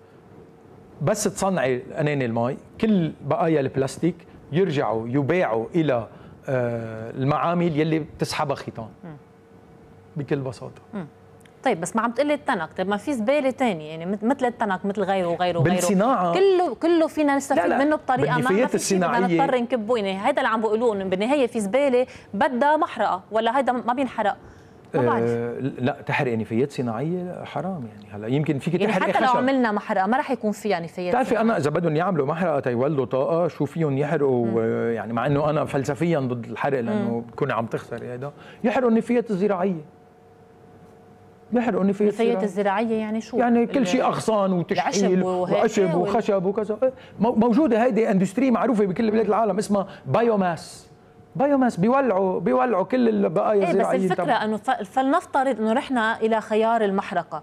بس تصنعي اناني المي كل بقايا البلاستيك يرجعوا يباعوا إلى آه المعامل يلي بتسحبها خيطان بكل بساطة م. طيب بس ما عم تقلي التنك. طيب ما في زبالة ثانية يعني مثل التنك مثل غيره وغيره وغيره. بالصناعة. كله كله فينا نستفيد لا لا. منه بطريقة ما. بدنا نضطر نكبه. يعني هذا اللي عم بيقولوه إنه بالنهاية في زبالة بدها محرقة ولا هذا ما بينحرق؟ أه لا تحرق نفايات صناعية حرام يعني. هلا يمكن فيك يعني تحرق حتى لو عملنا محرقة ما راح يكون فيها نفايات بتعرفي أنا إذا بدهم يعملوا محرقة تيولدوا طاقه شو فيهم يحرقوا؟ يعني مع إنه أنا فلسفيا ضد الحرق لأنه بتكوني عم تخسري هذا يحرقوا النفايات الزراعية. بيحرقوا نفايات النفايات الزراعية يعني شو؟ يعني كل شيء أغصان وتشحيل وعشب وخشب وكذا. موجودة هيدي industry معروفة بكل بلاد العالم اسمها biomass biomass بيولعوا بيولعوا كل البقايا الزراعيه إيه بس الفكرة إنه فلنفترض إنه رحنا إلى خيار المحرقة.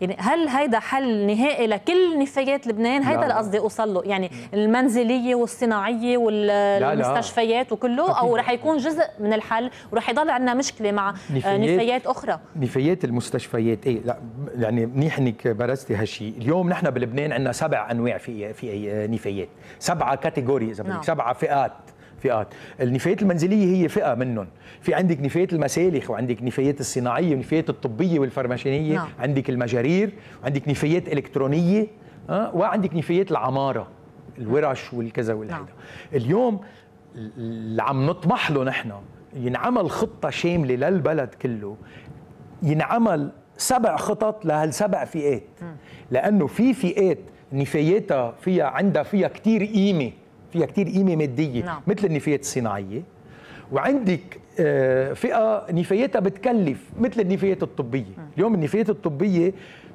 يعني هل هيدا حل نهائي لكل نفايات لبنان؟ هيدا اللي قصدي أوصل له. يعني المنزلية والصناعية والمستشفيات وكله أو رح يكون جزء من الحل ورح يضل عندنا مشكلة مع نفايات, نفايات أخرى. نفايات المستشفيات. إيه لا يعني منيح إنك برزتي هالشيء اليوم نحن بلبنان عندنا سبع أنواع في في نفايات. سبعة كاتيجوري إذا بدك. نعم. سبعة فئات. فئات. النفايات المنزلية هي فئة منهم. في عندك نفايات المسالخ وعندك نفايات الصناعية ونفايات الطبية والفرماشينيه نعم. عندك المجارير وعندك نفايات إلكترونية أه؟ وعندك نفايات العمارة الورش والكذا والهيدا. نعم. اليوم اللي عم نطمح له نحن ينعمل خطة شاملة للبلد كله. ينعمل سبع خطط لهالسبع فئات. لأنه في فئات نفاياتها فيها عندها فيها كثير قيمة. فيها كثير قيمة مادية نعم. مثل النفايات الصناعية. وعندك آه، فئة نفاياتها بتكلف مثل النفايات الطبية. اليوم النفايات الطبية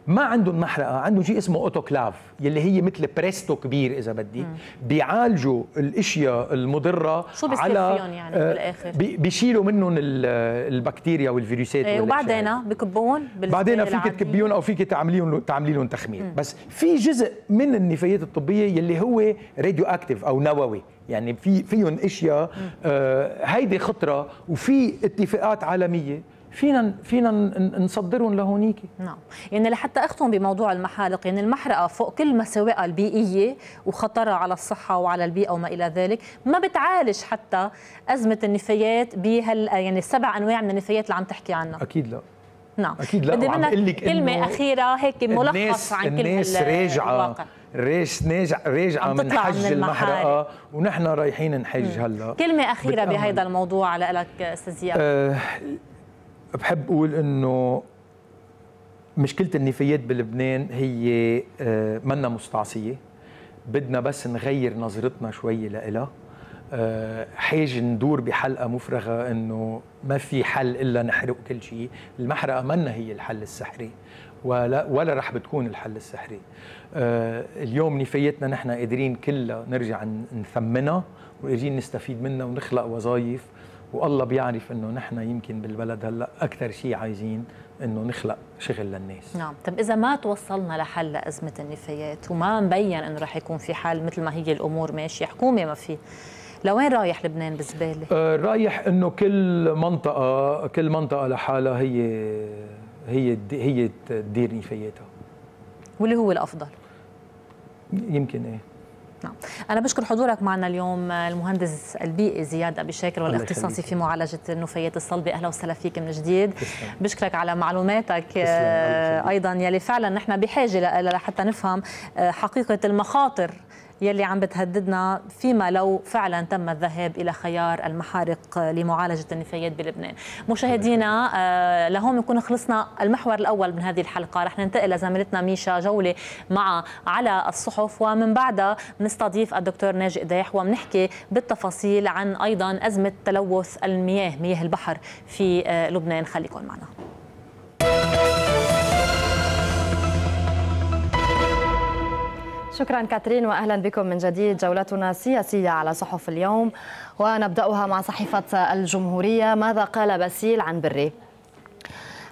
ما عندهم محرقة عندهم شيء اسمه اوتوكلاف يلي هي مثل بريستو كبير إذا بدي. بيعالجوا الأشياء المضرة شو على فيهم يعني آه بالآخر؟ بيشيلوا منهم البكتيريا والفيروسات إيه وبعدين بكبون بعدين فيك تكبيهم أو فيك تعملي لهم تعملي لهم تخمير. مم. بس في جزء من النفايات الطبية يلي هو radioactive أو نووي. يعني في فيهم أشياء آه هيدي خطرة وفي اتفاقات عالمية. فينا فينا نصدرهم لهونيك. نعم. يعني لحتى أختم بموضوع المحارق يعني المحرقة فوق كل مساوئها البيئية وخطرها على الصحة وعلى البيئة وما إلى ذلك ما بتعالج حتى أزمة النفايات بهال يعني السبع أنواع من النفايات اللي عم تحكي عنها. أكيد لا. نعم. أكيد لا. بدي منك كلمة أخيرة هيك ملخص عن كل الناس راجعة. ريش ناجع راجعة من حج المحرقة ونحن رايحين نحج هلا. كلمة أخيرة بهذا الموضوع لك أستاذ زياد. أه بحب أقول إنه مشكلة النفايات بلبنان هي آه، منا مستعصية. بدنا بس نغير نظرتنا شوي لإلها. آه، حاجة ندور بحلقة مفرغة إنه ما في حل إلا نحرق كل شيء، المحرقة منا هي الحل السحري ولا ولا رح بتكون الحل السحري. آه، اليوم نفايتنا نحن قادرين كلها نرجع نثمنها وقادرين نستفيد منها ونخلق وظائف والله بيعرف إنه نحن يمكن بالبلد هلأ أكثر شيء عايزين إنه نخلق شغل للناس. نعم. طب إذا ما توصلنا لحل لازمه النفايات وما مبين إنه رح يكون في حل مثل ما هي الأمور ماشيه حكومه ما في. لوين رايح لبنان بالزبالة؟ آه رايح إنه كل منطقة كل منطقة لحالها هي هي هي تدير نفاياتها. واللي هو الأفضل؟ يمكن إيه. نعم أنا بشكر حضورك معنا اليوم المهندس البيئي زياد أبي شاكر والاختصاصي في معالجة النفايات الصلبة أهلا وسهلا فيك من جديد. بشكرك على معلوماتك أيضا. يلي فعلا نحن بحاجة لحتى نفهم آه، حقيقة المخاطر يلي عم بتهددنا فيما لو فعلا تم الذهاب إلى خيار المحارق لمعالجة النفايات بلبنان. مشاهدينا آه، لهون بنكون خلصنا المحور الأول من هذه الحلقة، رح ننتقل لزميلتنا ميشا جولة مع على الصحف ومن بعدها بنستضيف الدكتور ناجي قداح وبنحكي بالتفاصيل عن أيضا أزمة تلوث المياه، مياه البحر في آه، لبنان، خليكم معنا. شكرا كاترين واهلا بكم من جديد. جولتنا سياسيه على صحف اليوم ونبدأها مع صحيفة الجمهورية. ماذا قال باسيل عن بري؟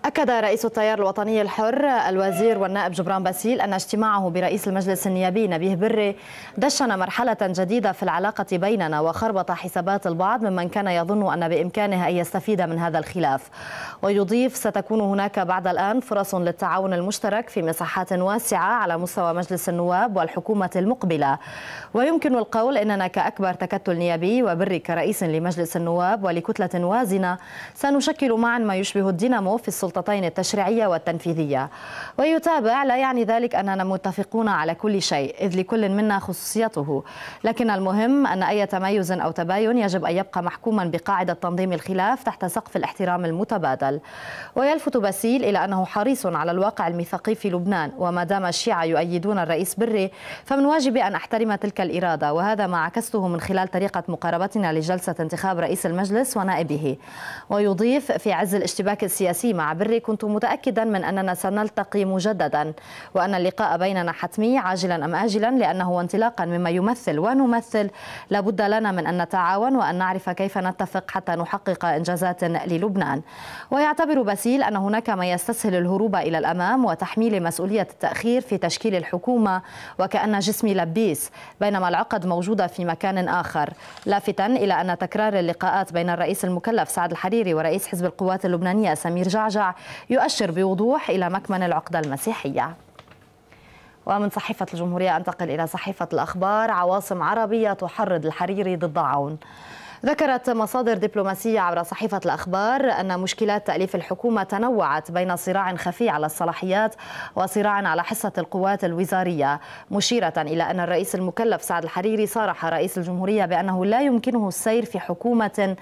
أكد رئيس التيار الوطني الحر الوزير والنائب جبران باسيل أن اجتماعه برئيس المجلس النيابي نبيه بري دشن مرحلة جديدة في العلاقة بيننا وخربط حسابات البعض ممن كان يظن أن بإمكانه أن يستفيد من هذا الخلاف. ويضيف ستكون هناك بعد الآن فرص للتعاون المشترك في مساحات واسعة على مستوى مجلس النواب والحكومة المقبلة. ويمكن القول أننا كأكبر تكتل نيابي وبري كرئيس لمجلس النواب ولكتلة وازنة سنشكل معا ما يشبه الدينامو في السلطتين التشريعية والتنفيذية. ويتابع لا يعني ذلك أننا متفقون على كل شيء إذ لكل منا خصوصيته. لكن المهم أن أي تميز أو تباين يجب أن يبقى محكوما بقاعدة تنظيم الخلاف تحت سقف الاحترام المتبادل. ويلفت باسيل إلى أنه حريص على الواقع الميثاقي في لبنان وما دام الشيعة يؤيدون الرئيس بري فمن واجبي أن أحترم تلك الإرادة. وهذا ما عكسته من خلال طريقة مقاربتنا لجلسة انتخاب رئيس المجلس ونائبه. ويضيف في عز الاشتباك السياسي مع بري كنت متأكدا من أننا سنلتقي مجددا وأن اللقاء بيننا حتمي عاجلا أم آجلا لأنه انطلاقا مما يمثل ونمثل. لابد لنا من أن نتعاون وأن نعرف كيف نتفق حتى نحقق إنجازات للبنان. ويعتبر باسيل أن هناك ما يستسهل الهروب إلى الأمام وتحميل مسؤولية التأخير في تشكيل الحكومة وكأن جسمي لبيس بينما العقد موجودة في مكان آخر. لافتا إلى أن تكرار اللقاءات بين الرئيس المكلف سعد الحريري ورئيس حزب القوات اللبنانية سمير جعجع يؤشر بوضوح إلى مكمن العقدة المسيحية. ومن صحيفة الجمهورية أنتقل إلى صحيفة الأخبار عواصم عربية تحرض الحريري ضد عون ذكرت مصادر دبلوماسية عبر صحيفة الأخبار أن مشكلات تأليف الحكومة تنوعت بين صراع خفي على الصلاحيات وصراع على حصة القوات الوزارية. مشيرة إلى أن الرئيس المكلف سعد الحريري صارح رئيس الجمهورية بأنه لا يمكنه السير في حكومة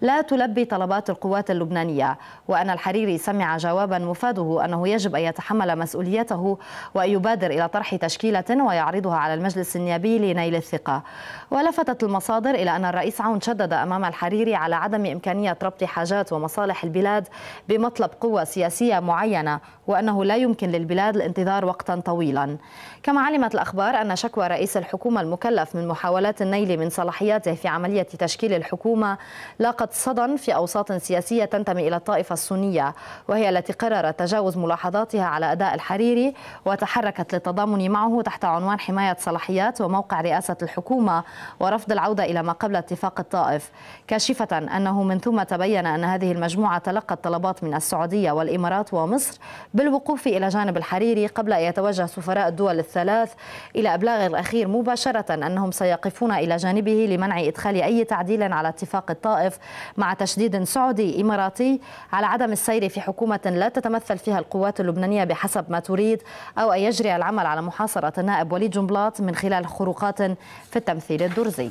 لا تلبي طلبات القوات اللبنانية. وأن الحريري سمع جوابا مفاده أنه يجب أن يتحمل مسؤوليته وأن يبادر إلى طرح تشكيلة ويعرضها على المجلس النيابي لنيل الثقة. ولفتت المصادر إلى أن الرئيس عون شدد أمام الحريري على عدم إمكانية ربط حاجات ومصالح البلاد بمطلب قوة سياسية معينة. وأنه لا يمكن للبلاد الانتظار وقتا طويلا. كما علمت الأخبار أن شكوى رئيس الحكومة المكلف من محاولات النيل من صلاحياته في عملية تشكيل الحكومة لاقت صدى في أوساط سياسية تنتمي إلى الطائفة السنية وهي التي قررت تجاوز ملاحظاتها على أداء الحريري وتحركت للتضامن معه تحت عنوان حماية صلاحيات وموقع رئاسة الحكومة ورفض العودة إلى ما قبل اتفاق الطائف. كاشفة أنه من ثم تبين أن هذه المجموعة تلقت طلبات من السعودية والإمارات ومصر بالوقوف إلى جانب الحريري قبل أن يتوجه سفراء الدول الثلاث إلى أبلاغ الأخير مباشرة أنهم سيقفون إلى جانبه لمنع إدخال أي تعديل على اتفاق الطائف مع تشديد سعودي إماراتي على عدم السير في حكومة لا تتمثل فيها القوات اللبنانية بحسب ما تريد أو أن يجري العمل على محاصرة النائب وليد جنبلاط من خلال خروقات في التمثيل الدرزي.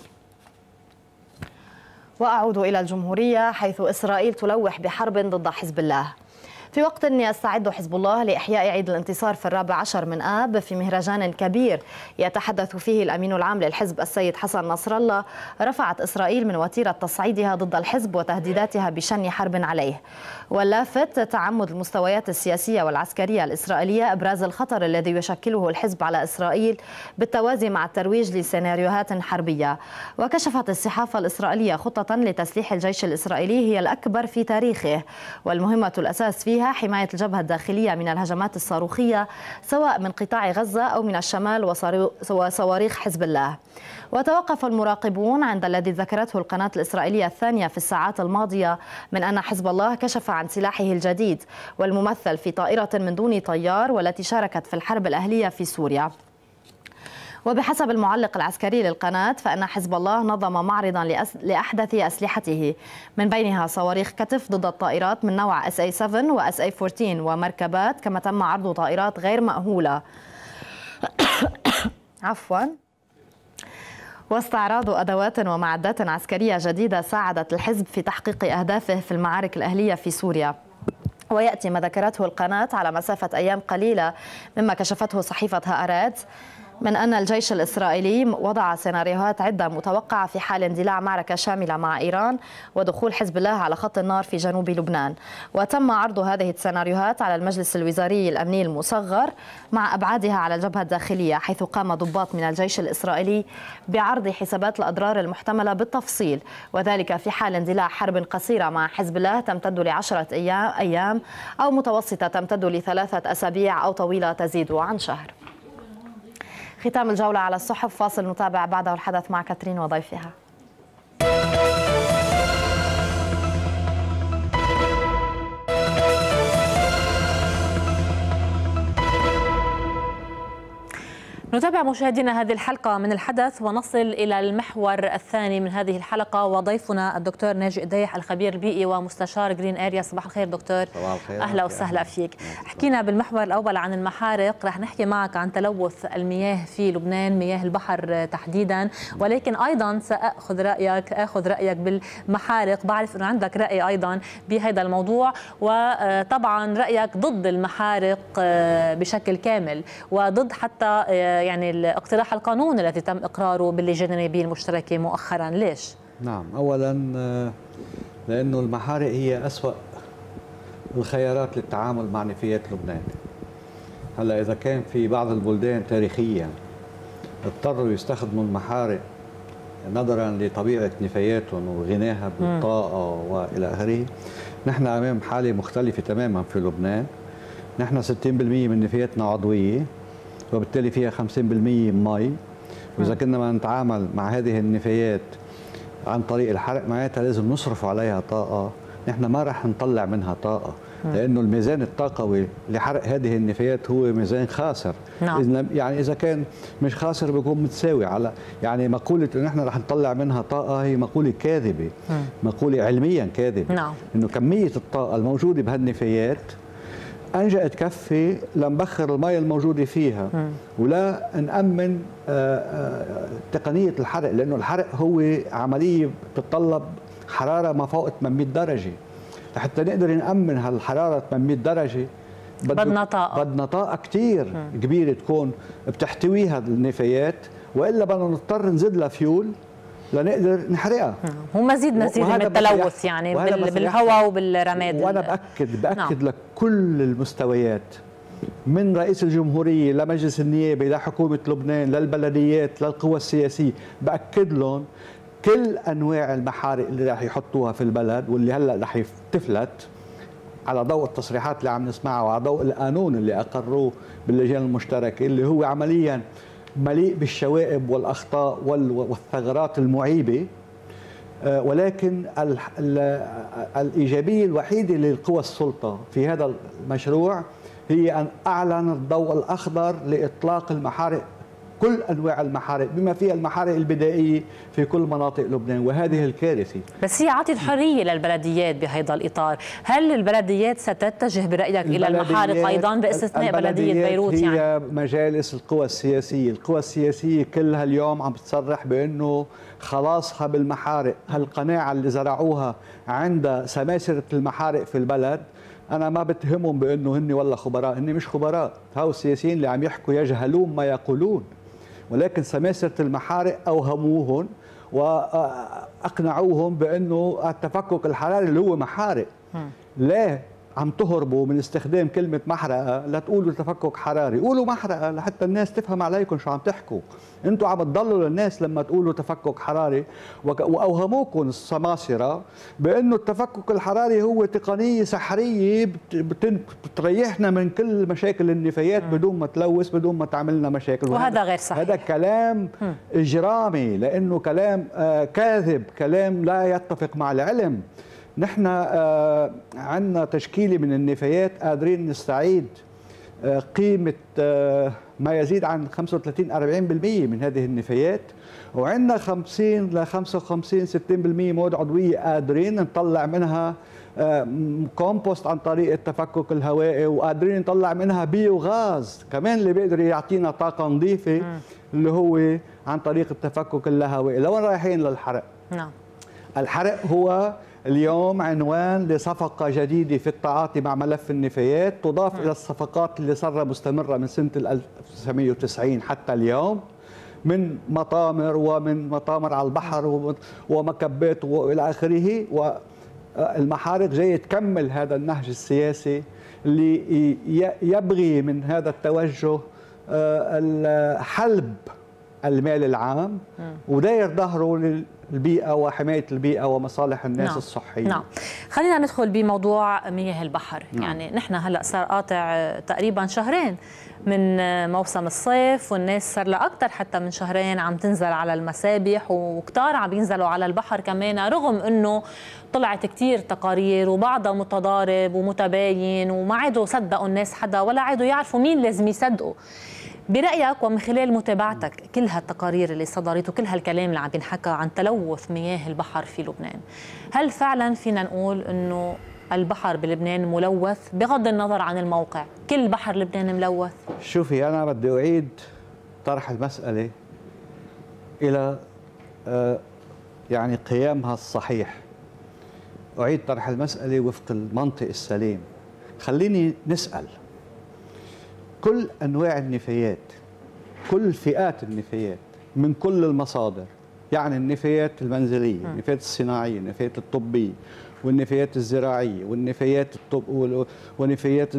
وأعود إلى الجمهورية حيث إسرائيل تلوح بحرب ضد حزب الله. في وقت يستعد حزب الله لإحياء عيد الانتصار في الرابع عشر من آب في مهرجان كبير يتحدث فيه الأمين العام للحزب السيد حسن نصر الله رفعت إسرائيل من وتيرة تصعيدها ضد الحزب وتهديداتها بشن حرب عليه. واللافت تعمد المستويات السياسية والعسكرية الإسرائيلية إبراز الخطر الذي يشكله الحزب على إسرائيل بالتوازي مع الترويج لسيناريوهات حربية. وكشفت الصحافة الإسرائيلية خطة لتسليح الجيش الإسرائيلي هي الأكبر في تاريخه والمهمة الأساس فيها حماية الجبهة الداخلية من الهجمات الصاروخية سواء من قطاع غزة أو من الشمال وصواريخ حزب الله. وتوقف المراقبون عند الذي ذكرته القناة الإسرائيلية الثانية في الساعات الماضية من أن حزب الله كشف عن سلاحه الجديد والممثل في طائرة من دون طيار والتي شاركت في الحرب الأهلية في سوريا. وبحسب المعلق العسكري للقناة فإن حزب الله نظم معرضا لأحدث أسلحته. من بينها صواريخ كتف ضد الطائرات من نوع SA 7 و SA 14 ومركبات كما تم عرض طائرات غير مأهولة. عفوا. واستعراض أدوات ومعدات عسكرية جديدة ساعدت الحزب في تحقيق أهدافه في المعارك الأهلية في سوريا. ويأتي ما ذكرته القناة على مسافة أيام قليلة مما كشفته صحيفة هآرتس من أن الجيش الإسرائيلي وضع سيناريوهات عدة متوقعة في حال اندلاع معركة شاملة مع إيران ودخول حزب الله على خط النار في جنوب لبنان. وتم عرض هذه السيناريوهات على المجلس الوزاري الأمني المصغر مع أبعادها على الجبهة الداخلية حيث قام ضباط من الجيش الإسرائيلي بعرض حسابات الأضرار المحتملة بالتفصيل. وذلك في حال اندلاع حرب قصيرة مع حزب الله تمتد لعشرة أيام أو متوسطة تمتد لثلاثة أسابيع أو طويلة تزيد عن شهر. ختام الجولة على الصحف. فاصل نتابع بعده الحدث مع كاترين وضيفها. نتابع مشاهدينا هذه الحلقة من الحدث ونصل إلى المحور الثاني من هذه الحلقة. وضيفنا الدكتور ناجي الديح الخبير البيئي ومستشار Green Area صباح الخير دكتور. صباح الخير. أهلا وسهلا فيك. حكينا بالمحور الأول عن المحارق. رح نحكي معك عن تلوث المياه في لبنان مياه البحر تحديدا. ولكن أيضا سأخذ رأيك أخذ رأيك بالمحارق. بعرف أنه عندك رأي أيضا بهذا الموضوع. وطبعا رأيك ضد المحارق بشكل كامل. وضد حتى يعني اقتراح القانون الذي تم إقراره باللجنه النيابيه المشتركه مؤخرا ليش؟ نعم اولا آه، لأنه المحارق هي أسوأ الخيارات للتعامل مع نفايات لبنان. هلأ إذا كان في بعض البلدان تاريخيا اضطروا يستخدموا المحارق نظرا لطبيعة نفاياتهم وغناها بالطاقة وإلى آخره نحن أمام حالة مختلفة تماما في لبنان. نحن 60% من نفاياتنا عضوية. وبالتالي فيها 50% مي وإذا كنا ما نتعامل مع هذه النفايات عن طريق الحرق معناتها لازم نصرف عليها طاقة. نحن ما راح نطلع منها طاقة لأنه الميزان الطاقوي لحرق هذه النفايات هو ميزان خاسر. نعم. يعني إذا كان مش خاسر بيكون متساوي على يعني مقولة إنه نحن رح نطلع منها طاقة هي مقولة كاذبة. مقولة علميا كاذبة. نعم. إنه كمية الطاقة الموجودة بهالنفايات انجا تكفي لنبخر المي الموجوده فيها ولا نامن آه، آه، تقنية الحرق لأنه الحرق هو عملية بتتطلب حرارة ما فوق 800 درجة. لحتى نقدر نأمن هالحرارة 800 درجة بدنا طاقة. بدنا طاقة كثير كبيرة تكون بتحتويها النفايات وإلا بدنا نضطر نزيد لها فيول لنقدر نحرقها. هو مزيد مزيد من التلوث يعني بالهواء وبالرماد وأنا باكد بأكد نعم. لكل المستويات. من رئيس الجمهورية لمجلس النيابة لحكومه لبنان للبلديات للقوى السياسية بأكد لهم كل أنواع المحارق اللي راح يحطوها في البلد واللي هلأ راح تفلت على ضوء التصريحات اللي عم نسمعها وعلى ضوء القانون اللي أقروه باللجان المشتركة اللي هو عمليا مليء بالشوائب والأخطاء والثغرات المعيبة. آه، ولكن الإيجابية الوحيدة للقوى السلطة في هذا المشروع هي أن أعلن الضوء الأخضر لإطلاق المحارق كل أنواع المحارق بما فيها المحارق البدائية في كل مناطق لبنان وهذه الكارثة. بس هي اعطت حرية للبلديات بهذا الإطار. هل البلديات ستتجه برأيك إلى المحارق أيضا باستثناء بلدية بيروت هي يعني؟ مجالس القوى السياسية. القوى السياسية كلها اليوم عم تصرح بأنه خلاصها بالمحارق هالقناعة اللي زرعوها عند سماسرة المحارق في البلد أنا ما بتهمهم بأنه هن والله خبراء. هن مش خبراء. هاو السياسيين اللي عم يحكوا يجهلون ما يقولون. ولكن سماسرة المحارق أوهموهم وأقنعوهم بأنه التفكك الحراري اللي هو محارق. ليه عم تهربوا من استخدام كلمة محرقة لتقولوا تفكك حراري. قولوا محرقة لحتى الناس تفهم عليكم شو عم تحكوا. أنتوا عم تضلوا للناس لما تقولوا تفكك حراري. وأوهموكم السماسرة بأنه التفكك الحراري هو تقنية سحرية بتريحنا من كل مشاكل النفايات بدون ما تلوث بدون ما تعملنا مشاكل. وهذا غير صحيح. هذا كلام إجرامي لأنه كلام آه كاذب كلام لا يتفق مع العلم. نحن آه، عندنا تشكيلة من النفايات قادرين نستعيد آه، قيمة آه، ما يزيد عن 35 40% من هذه النفايات. وعندنا 50 ل 55 60% مواد عضوية قادرين نطلع منها كومبوست عن طريق التفكك الهوائي وقادرين نطلع منها بيو غاز كمان اللي بيقدر يعطينا طاقة نظيفة اللي هو عن طريق التفكك اللاهوائي لوين رايحين للحرق؟ نعم. الحرق هو اليوم عنوان لصفقة جديدة في التعاطي مع ملف النفايات تضاف م. إلى الصفقات اللي صار مستمرة من سنة 1990 حتى اليوم من مطامر ومن مطامر على البحر ومكبات والى آخره والمحارق جاي تكمل هذا النهج السياسي اللي يبغي من هذا التوجه آه، حلب المال العام. وداير ظهره للبيئة وحماية البيئة ومصالح الناس نعم. الصحية نعم خلينا ندخل بموضوع مياه البحر نعم. يعني نحن هلأ صار قاطع تقريبا شهرين من موسم الصيف والناس صار لها أكثر حتى من شهرين عم تنزل على المسابح وكتار عم ينزلوا على البحر كمان رغم أنه طلعت كتير تقارير وبعضها متضارب ومتباين وما عادوا صدقوا الناس حدا ولا عادوا يعرفوا مين لازم يصدقوا برأيك ومن خلال متابعتك كل هالتقارير اللي صدرت وكل هالكلام اللي عم ينحكى عن تلوث مياه البحر في لبنان هل فعلا فينا نقول أنه البحر بلبنان ملوث؟ بغض النظر عن الموقع كل بحر لبنان ملوث؟ شوفي أنا بدي أعيد طرح المسألة إلى آه، يعني قيامها الصحيح. أعيد طرح المسألة وفق المنطق السليم. خليني نسأل كل أنواع النفايات كل فئات النفايات من كل المصادر يعني النفايات المنزلية النفايات الصناعية النفايات الطبية والنفايات الزراعية والنفايات الطب ونفايات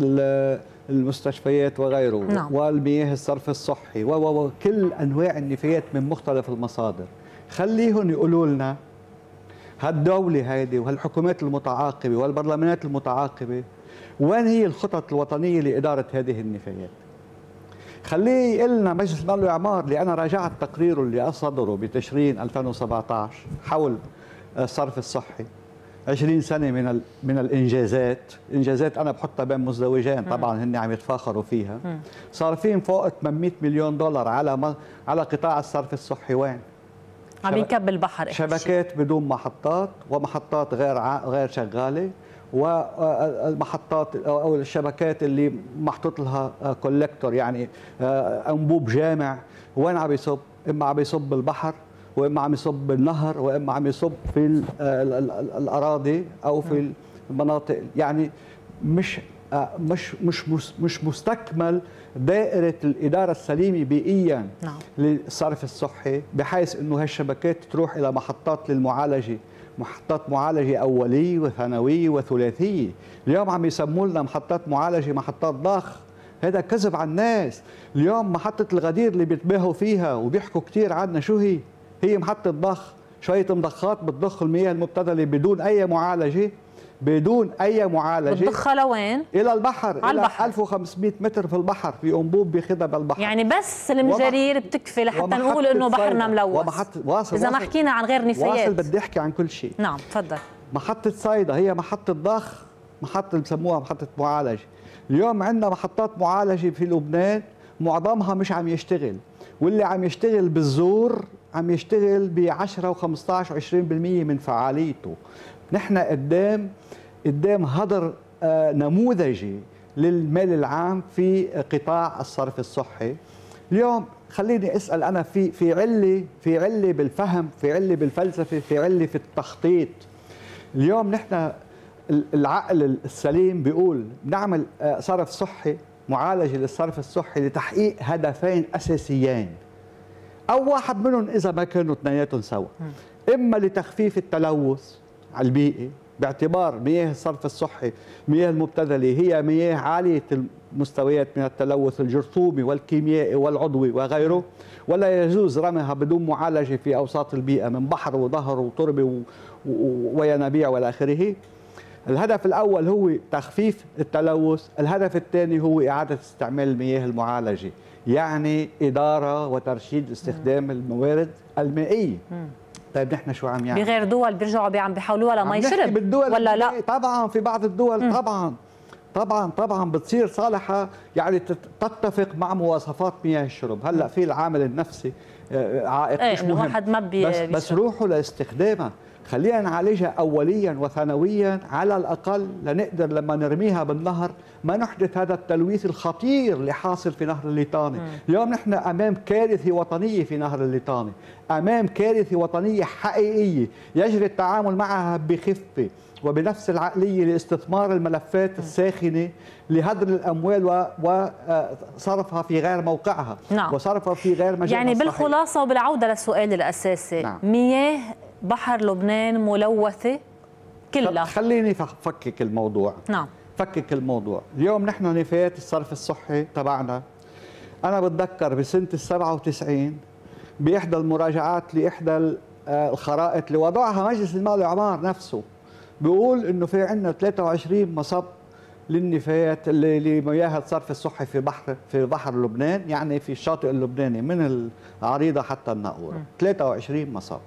المستشفيات وغيره نعم. والمياه الصرف الصحي وكل أنواع النفايات من مختلف المصادر خليهم يقولوا لنا هالدولة هيدي وهالحكومات المتعاقبة والبرلمانات المتعاقبة وين هي الخطط الوطنية لإدارة هذه النفايات؟ خليه يقول لنا مجلس المال والإعمار اللي أنا راجعت تقريره اللي أصدره بتشرين 2017 حول الصرف الصحي. 20 سنة من من الإنجازات. إنجازات أنا بحطها بين مزدوجين طبعا هن عم يتفاخروا فيها. صارفين فوق 800 مليون دولار على على قطاع الصرف الصحي. وين؟ عم ينكب البحر. شبكات بدون محطات ومحطات غير غير شغالة. والمحطات أو الشبكات اللي محطوط لها كولكتور يعني آه، أنبوب جامع وين عم يصب؟ إما عم يصب بالبحر وإما عم يصب بالنهر وإما عم يصب في آه، الأراضي أو في المناطق يعني مش آه، مش مش مش مستكمل دائرة الإدارة السليمة بيئيا نعم. للصرف الصحي بحيث إنه هالشبكات تروح إلى محطات للمعالجة محطات معالجة اوليه وثانويه وثلاثية. اليوم عم يسموا لنا محطات معالجة محطات ضخ. هذا كذب على الناس. اليوم محطة الغدير اللي بيتباهوا فيها وبيحكوا كثير عنها شو هي؟ هي محطة ضخ. شوية مضخات بتضخ المياه المبتذلة بدون أي معالجة. بدون أي معالجة. بتضخها لوين؟ إلى البحر على البحر. 1500 متر في البحر في أنبوب بياخذها بالبحر. يعني بس المجارير بتكفي لحتى نقول إنه بحرنا ملوث. ومحطة واصل إذا ما حكينا عن غير نفايات. واصل بدي أحكي عن كل شيء. نعم تفضل. محطة صيدا هي محطة ضخ محطة بسموها محطة معالجه اليوم عندنا محطات معالجة في لبنان معظمها مش عم يشتغل. واللي عم يشتغل بالزور عم يشتغل ب 10 و15 و20% من فعاليته. نحن قدام قدام هدر آه، نموذجي للمال العام في قطاع الصرف الصحي. اليوم خليني أسأل أنا في في عله في عله بالفهم في عله بالفلسفة في عله في التخطيط. اليوم نحن العقل السليم بيقول نعمل آه، صرف صحي معالجة للصرف الصحي لتحقيق هدفين أساسيين. أو واحد منهم إذا ما كانوا اثنيناتهم سوا. إما لتخفيف التلوث البيئي باعتبار مياه الصرف الصحي مياه المبتذلة هي مياه عالية المستويات من التلوث الجرثومي والكيميائي والعضوي وغيره ولا يجوز رميها بدون معالجة في أوساط البيئة من بحر وظهر وتربة وينابيع والى آخره. الهدف الأول هو تخفيف التلوث الهدف الثاني هو إعادة استعمال المياه المعالجة يعني إدارة وترشيد استخدام الموارد المائية. طيب نحن شو عم يعني؟ بغير دول بيرجعوا عم بيحولوها لمي شرب بالدول ولا لا؟ طبعا في بعض الدول. طبعا طبعا طبعا بتصير صالحة يعني تتفق مع مواصفات مياه الشرب. هلأ في العامل النفسي آه، عائق إيه مش مهم. واحد ما بي بس, بس روحوا لاستخدامها خلينا نعالجها اوليا وثانويا على الأقل لنقدر لما نرميها بالنهر ما نحدث هذا التلويث الخطير اللي حاصل في نهر الليطاني. اليوم نحن أمام كارثة وطنية في نهر الليطاني أمام كارثة وطنية حقيقية يجري التعامل معها بخفة وبنفس العقلية لاستثمار الملفات الساخنة لهدر الأموال وصرفها في غير موقعها. نعم. وصرفها في غير مجال يعني بالخلاصة وبالعودة للسؤال الأساسي. نعم. مياه بحر لبنان ملوثة كلها. خليني فكك الموضوع. نعم. فكك الموضوع. اليوم نحن نفايات الصرف الصحي تبعنا. أنا بتذكر بسنة ال 97 بإحدى المراجعات لإحدى آه، الخرائط اللي وضعها مجلس المال والإعمار نفسه. بيقول إنه في عندنا 23 مصب للنفايات لمياه الصرف الصحي في بحر في بحر لبنان يعني في الشاطئ اللبناني من العريضة حتى الناقورة. 23 مصب.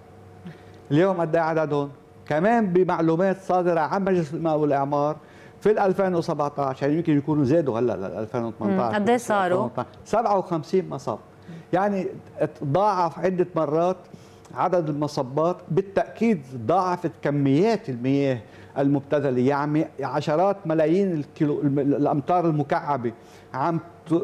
اليوم قد إيه عددهم؟ كمان بمعلومات صادرة عن مجلس الماء والإعمار في 2017 يعني يمكن يكونوا زادوا هلأ ل 2018 قد إيه صاروا؟ 57 مصب يعني تضاعف عدة مرات عدد المصبات بالتأكيد ضاعفت كميات المياه المبتذلة يعني عشرات ملايين الكيلو الأمتار المكعبة عم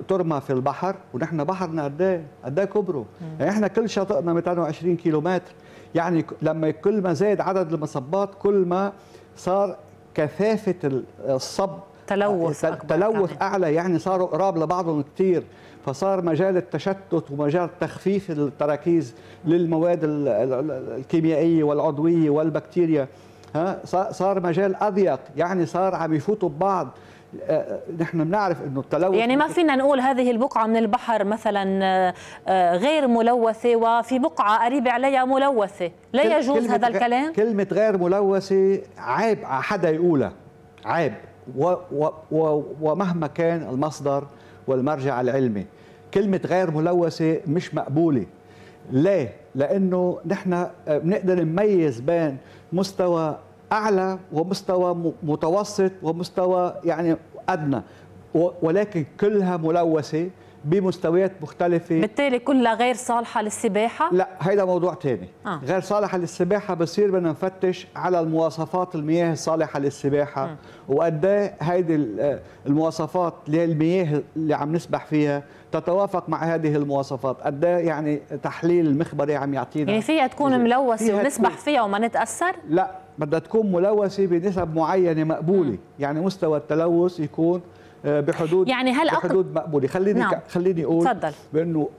ترمى في البحر ونحن بحرنا قد إيه؟ قد إيه كبره يعني إحنا كل شاطئنا 220 كيلو متر. يعني لما كل ما زاد عدد المصبات كل ما صار كثافة الصب تلوث تلوث أعلى يعني صاروا قراب لبعضهم كثير فصار مجال التشتت ومجال تخفيف التراكيز للمواد الكيميائية والعضوية والبكتيريا. ها صار مجال أضيق يعني صار عم يفوتوا ببعض. نحن بنعرف إنه التلوث يعني ما فينا نقول هذه البقعة من البحر مثلا آه، غير ملوثة وفي بقعة قريبة عليها ملوثة. لا يجوز هذا الكلام؟ كلمة غير ملوثة عيب على حدا يقولها. عيب. و و و ومهما كان المصدر والمرجع العلمي. كلمة غير ملوثة مش مقبولة. ليه؟ لأنه نحن بنقدر نميز بين مستوى أعلى ومستوى متوسط ومستوى يعني أدنى ولكن كلها ملوثة بمستويات مختلفة. بالتالي كلها غير صالحة للسباحة؟ لا هيدا موضوع تاني. آه. غير صالحة للسباحة بصير بدنا نفتش على المواصفات المياه الصالحة للسباحة. وقد إيه هيدي المواصفات اللي المياه اللي عم نسبح فيها تتوافق مع هذه المواصفات. قد إيه يعني تحليل المخبري عم يعطينا. يعني فيها تكون ملوثة ونسبح فيها وما نتأثر؟ لا. بدها تكون ملوثة بنسب معينة مقبولة. يعني مستوى التلوث يكون آه، بحدود يعني هل بحدود مقبولة. خليني نعم. خليني أقول تفضل. بأنه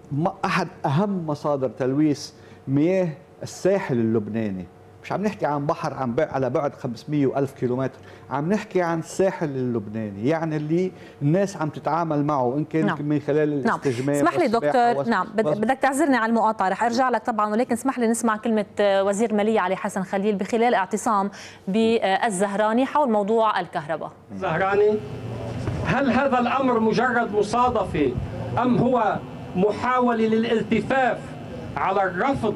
أحد أهم مصادر تلويث مياه الساحل اللبناني. مش عم نحكي عن بحر عم على بعد 500 وألف كيلومتر عم نحكي عن الساحل اللبناني يعني اللي الناس عم تتعامل معه إن كان نعم. من خلال نعم. الاستجمام نعم. اسمح لي دكتور نعم بدك تعذرني على المقاطعة رح أرجع لك طبعا ولكن اسمح لي نسمع كلمة وزير المالية علي حسن خليل بخلال اعتصام بالزهراني حول موضوع الكهرباء زهراني هل هذا الأمر مجرد مصادفة أم هو محاولة للالتفاف على الرفض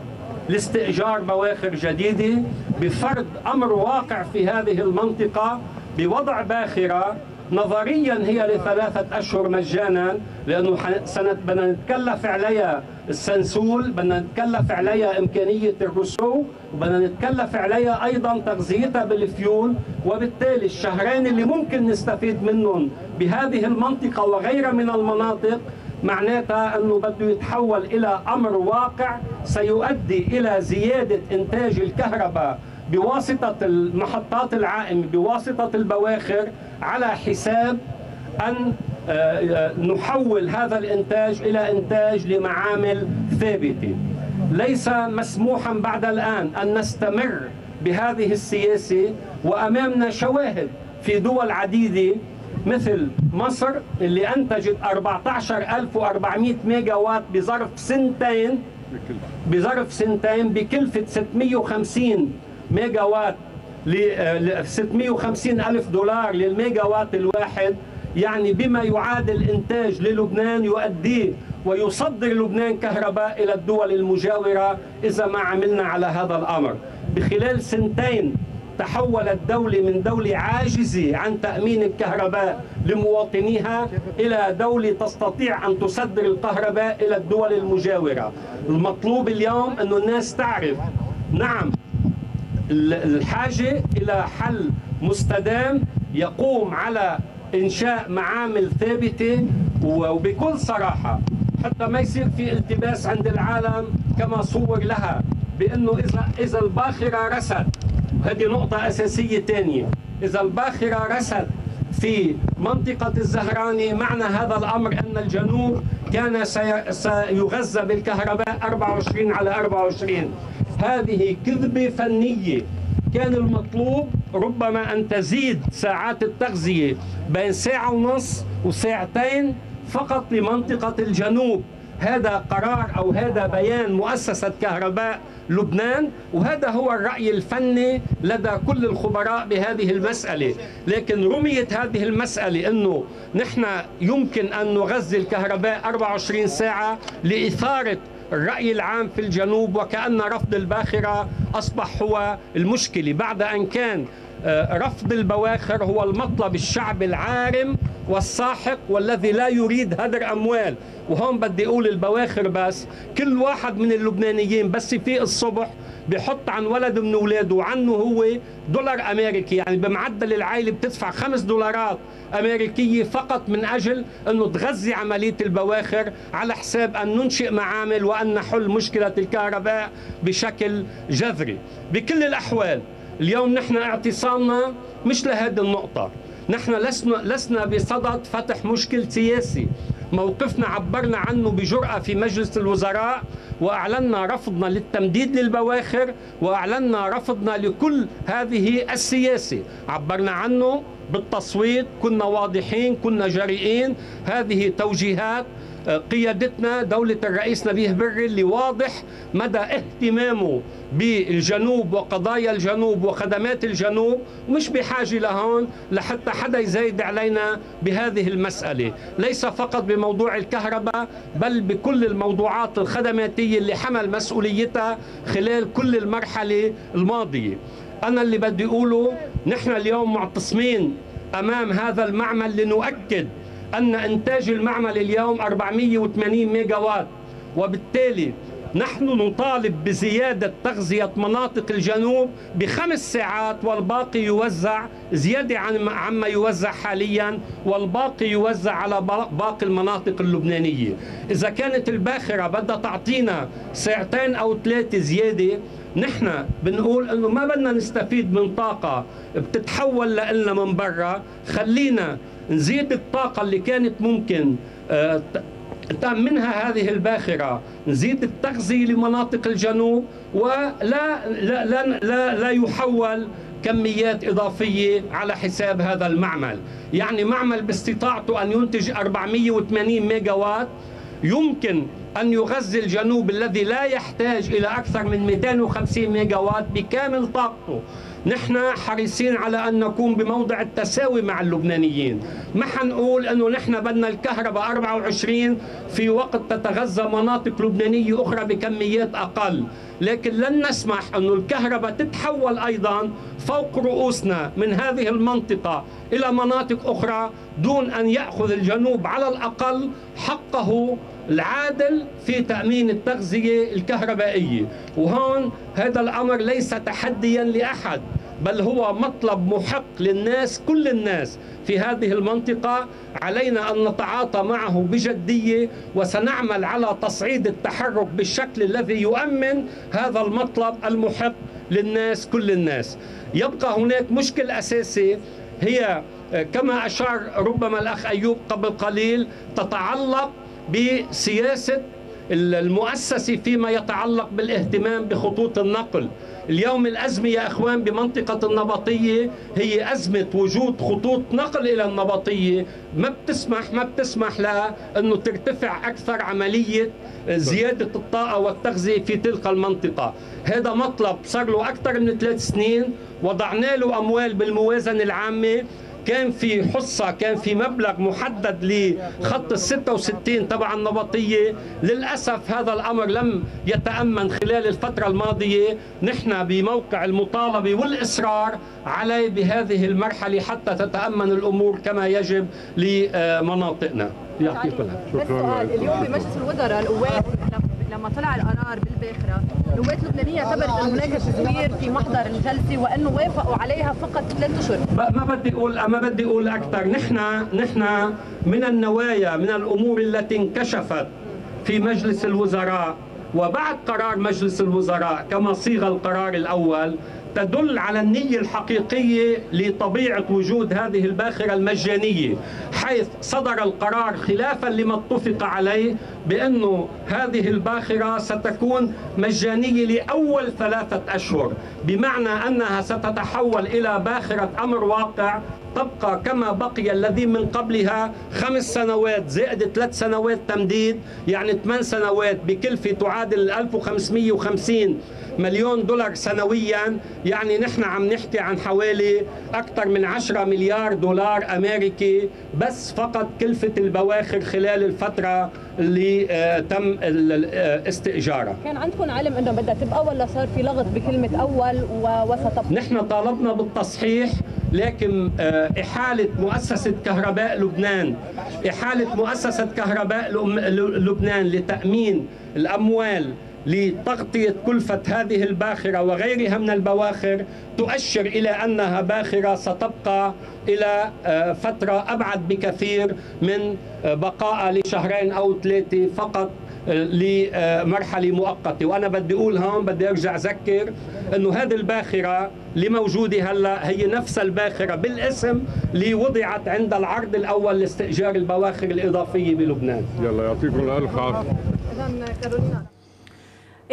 لاستئجار بواخر جديدة بفرض أمر واقع في هذه المنطقة بوضع باخرة نظريا هي لثلاثة أشهر مجانا لأنه سنة بدنا نتكلف عليها السنسول بدنا نتكلف عليها إمكانية الرسو وبدنا نتكلف عليها أيضا تغذيتها بالفيول وبالتالي الشهرين اللي ممكن نستفيد منهم بهذه المنطقة وغيرها من المناطق معناتها أنه بده يتحول إلى أمر واقع سيؤدي إلى زيادة إنتاج الكهرباء بواسطة المحطات العائمة بواسطة البواخر على حساب أن آه، آه، نحول هذا الإنتاج إلى إنتاج لمعامل ثابتة. ليس مسموحا بعد الآن أن نستمر بهذه السياسة وأمامنا شواهد في دول عديدة مثل مصر اللي أنتجت 14400 ميجا وات بظرف سنتين بظرف سنتين بكلفة 650 ميجا وات ل 650 ألف دولار للميجا وات الواحد. يعني بما يعادل إنتاج للبنان يؤديه ويصدر لبنان كهرباء إلى الدول المجاورة إذا ما عملنا على هذا الأمر. بخلال سنتين تحولت الدولة من دولة عاجزة عن تأمين الكهرباء لمواطنيها إلى دولة تستطيع أن تصدر الكهرباء إلى الدول المجاورة. المطلوب اليوم أن الناس تعرف نعم الحاجة إلى حل مستدام يقوم على إنشاء معامل ثابتة وبكل صراحة. حتى ما يصير في التباس عند العالم كما صور لها بأنه إذا إذا الباخرة رست. هذه نقطة أساسية ثانية إذا الباخرة رست في منطقة الزهراني معنى هذا الأمر أن الجنوب كان سيغذى بالكهرباء 24 على 24 هذه كذبة فنية. كان المطلوب ربما أن تزيد ساعات التغذية بين ساعة ونص وساعتين فقط لمنطقة الجنوب. هذا قرار أو هذا بيان مؤسسة كهرباء لبنان وهذا هو الرأي الفني لدى كل الخبراء بهذه المسألة. لكن رميت هذه المسألة أنه نحن يمكن أن نغذي الكهرباء 24 ساعة لإثارة الرأي العام في الجنوب وكأن رفض الباخرة أصبح هو المشكلة. بعد أن كان آه، رفض البواخر هو المطلب الشعب العارم والساحق والذي لا يريد هدر أموال وهون بدي أقول البواخر بس كل واحد من اللبنانيين بس يفيق الصبح بحط عن ولد من أولاده وعنه هو دولار أمريكي. يعني بمعدل العائلة بتدفع خمس دولارات أمريكية فقط من أجل إنه تغذي عملية البواخر على حساب أن ننشئ معامل وأن نحل مشكلة الكهرباء بشكل جذري. بكل الأحوال اليوم نحن اعتصامنا مش لهذه النقطة. نحن لسنا لسنا بصدد فتح مشكل سياسي. موقفنا عبرنا عنه بجرأة في مجلس الوزراء وأعلنا رفضنا للتمديد للبواخر وأعلنا رفضنا لكل هذه السياسة. عبرنا عنه بالتصويت كنا واضحين كنا جريئين. هذه توجيهات قيادتنا دولة الرئيس نبيه بري اللي واضح مدى اهتمامه بالجنوب وقضايا الجنوب وخدمات الجنوب ومش بحاجة لهون لحتى حدا يزايد علينا بهذه المسألة. ليس فقط بموضوع الكهرباء بل بكل الموضوعات الخدماتية اللي حمل مسؤوليتها خلال كل المرحلة الماضية. أنا اللي بدي أقوله نحن اليوم معتصمين أمام هذا المعمل لنؤكد أن إنتاج المعمل اليوم 480 ميجا وات وبالتالي نحن نطالب بزيادة تغذية مناطق الجنوب بخمس ساعات والباقي يوزع زيادة عن عما يوزع حاليا والباقي يوزع على باقي المناطق اللبنانية. إذا كانت الباخرة بدها تعطينا ساعتين أو ثلاثة زيادة نحن بنقول إنه ما بدنا نستفيد من طاقة بتتحول لنا من برا. خلينا نزيد الطاقة اللي كانت ممكن آه، تأمنها هذه الباخرة. نزيد التغذية لمناطق الجنوب ولا لا لا لا, لا يحول كميات إضافية على حساب هذا المعمل. يعني معمل باستطاعته أن ينتج 480 ميجا وات يمكن أن يغذي الجنوب الذي لا يحتاج إلى أكثر من 250 ميجا وات بكامل طاقته. نحن حريصين على أن نكون بموضع التساوي مع اللبنانيين. ما حنقول أنه نحن بدنا الكهرباء 24 في وقت تتغذى مناطق لبنانية أخرى بكميات أقل. لكن لن نسمح أن الكهرباء تتحول أيضا فوق رؤوسنا من هذه المنطقة إلى مناطق أخرى دون أن يأخذ الجنوب على الأقل حقه العادل في تأمين التغذية الكهربائية. وهون هذا الأمر ليس تحديا لأحد. بل هو مطلب محق للناس كل الناس في هذه المنطقة. علينا أن نتعاطى معه بجدية وسنعمل على تصعيد التحرك بالشكل الذي يؤمن هذا المطلب المحق للناس كل الناس. يبقى هناك مشكل أساسي هي كما أشار ربما الأخ أيوب قبل قليل تتعلق بسياسة المؤسسة فيما يتعلق بالاهتمام بخطوط النقل. اليوم الأزمة يا أخوان بمنطقة النبطية هي أزمة وجود خطوط نقل إلى النبطية. ما بتسمح ما بتسمح لها أنه ترتفع أكثر عملية زيادة الطاقة والتغذية في تلك المنطقة. هذا مطلب صار له أكثر من ثلاث سنين. وضعنا له أموال بالموازنة العامة. كان في حصة كان في مبلغ محدد لخط ال 66 تبع النبطية. للأسف هذا الأمر لم يتأمن خلال الفترة الماضية. نحن بموقع المطالبة والإصرار عليه بهذه المرحلة حتى تتأمن الأمور كما يجب لمناطقنا. يعطيكم العافية شكرا اليوم بمجلس الوزراء القوات لما طلع القرار بالباخرة القوات اللبنانيه اعتبرت إنه هناك تزوير في محضر الجلسة وإنه وافقوا عليها فقط ثلاث أشهر. ما بدي أقول ما بدي أقول أكثر. نحن نحن من النوايا من الأمور التي انكشفت في مجلس الوزراء وبعد قرار مجلس الوزراء كما صيغ القرار الأول تدل على النية الحقيقية لطبيعة وجود هذه الباخرة المجانية حيث صدر القرار خلافا لما اتفق عليه بأنه هذه الباخرة ستكون مجانية لأول ثلاثة أشهر بمعنى أنها ستتحول إلى باخرة أمر واقع تبقى كما بقي الذي من قبلها خمس سنوات زائد ثلاث سنوات تمديد يعني ثمان سنوات بكلفة تعادل 1550 مليون دولار سنويا. يعني نحن عم نحكي عن حوالي أكثر من 10 مليار دولار أمريكي بس فقط كلفة البواخر خلال الفترة اللي تم استئجارها كان عندكم علم إنه بدها تبقى ولا صار في لغط بكلمة أول ووسط نحن طالبنا بالتصحيح لكن آه، إحالة مؤسسة كهرباء لبنان إحالة مؤسسة كهرباء لبنان لتأمين الأموال لتغطية كلفة هذه الباخرة وغيرها من البواخر تؤشر إلى أنها باخرة ستبقى إلى آه، فترة أبعد بكثير من آه، بقاء لشهرين أو ثلاثة فقط آه، لمرحلة مؤقتة. وأنا بدي أقول هون بدي أرجع أذكر أنه هذه الباخرة اللي موجودة هلأ هي نفس الباخرة بالاسم اللي وضعت عند العرض الأول لاستئجار البواخر الإضافية بلبنان. يلا يعطيكم الألف عافية.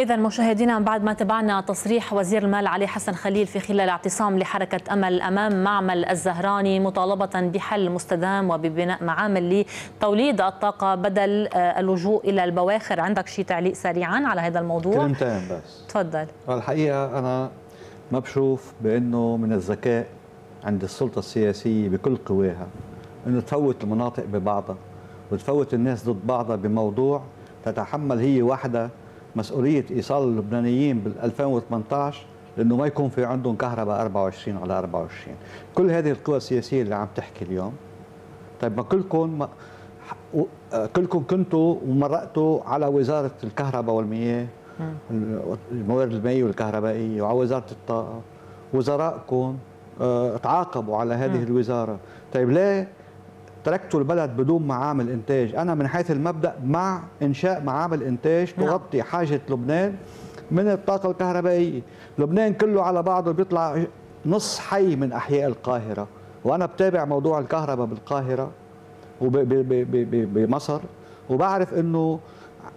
إذا مشاهدينا بعد ما تابعنا تصريح وزير المال علي حسن خليل في خلال اعتصام لحركة أمل أمام معمل الزهراني مطالبة بحل مستدام وببناء معامل لتوليد الطاقة بدل آه، اللجوء إلى البواخر. عندك شيء تعليق سريعا على هذا الموضوع؟ كلمتين بس. تفضل. الحقيقة أنا ما بشوف بأنه من الذكاء عند السلطة السياسية بكل قواها أنه تفوت المناطق ببعضها وتفوت الناس ضد بعضها بموضوع تتحمل هي وحدها مسؤولية إيصال اللبنانيين بال 2018 لأنه ما يكون في عندهم كهرباء 24 على 24 كل هذه القوى السياسية اللي عم تحكي اليوم طيب ما كلكم ما كلكم كنتوا ومرقتوا على وزارة الكهرباء والمياه الموارد المائيه والكهربائية وعلى وزارة الطاقة. وزرائكم آه، تعاقبوا على هذه الوزارة. طيب ليه تركتوا البلد بدون معامل إنتاج. أنا من حيث المبدأ مع إنشاء معامل إنتاج نعم. تغطي حاجة لبنان من الطاقة الكهربائية. لبنان كله على بعضه بيطلع نص حي من أحياء القاهرة. وأنا بتابع موضوع الكهرباء بالقاهرة وبمصر وبعرف إنه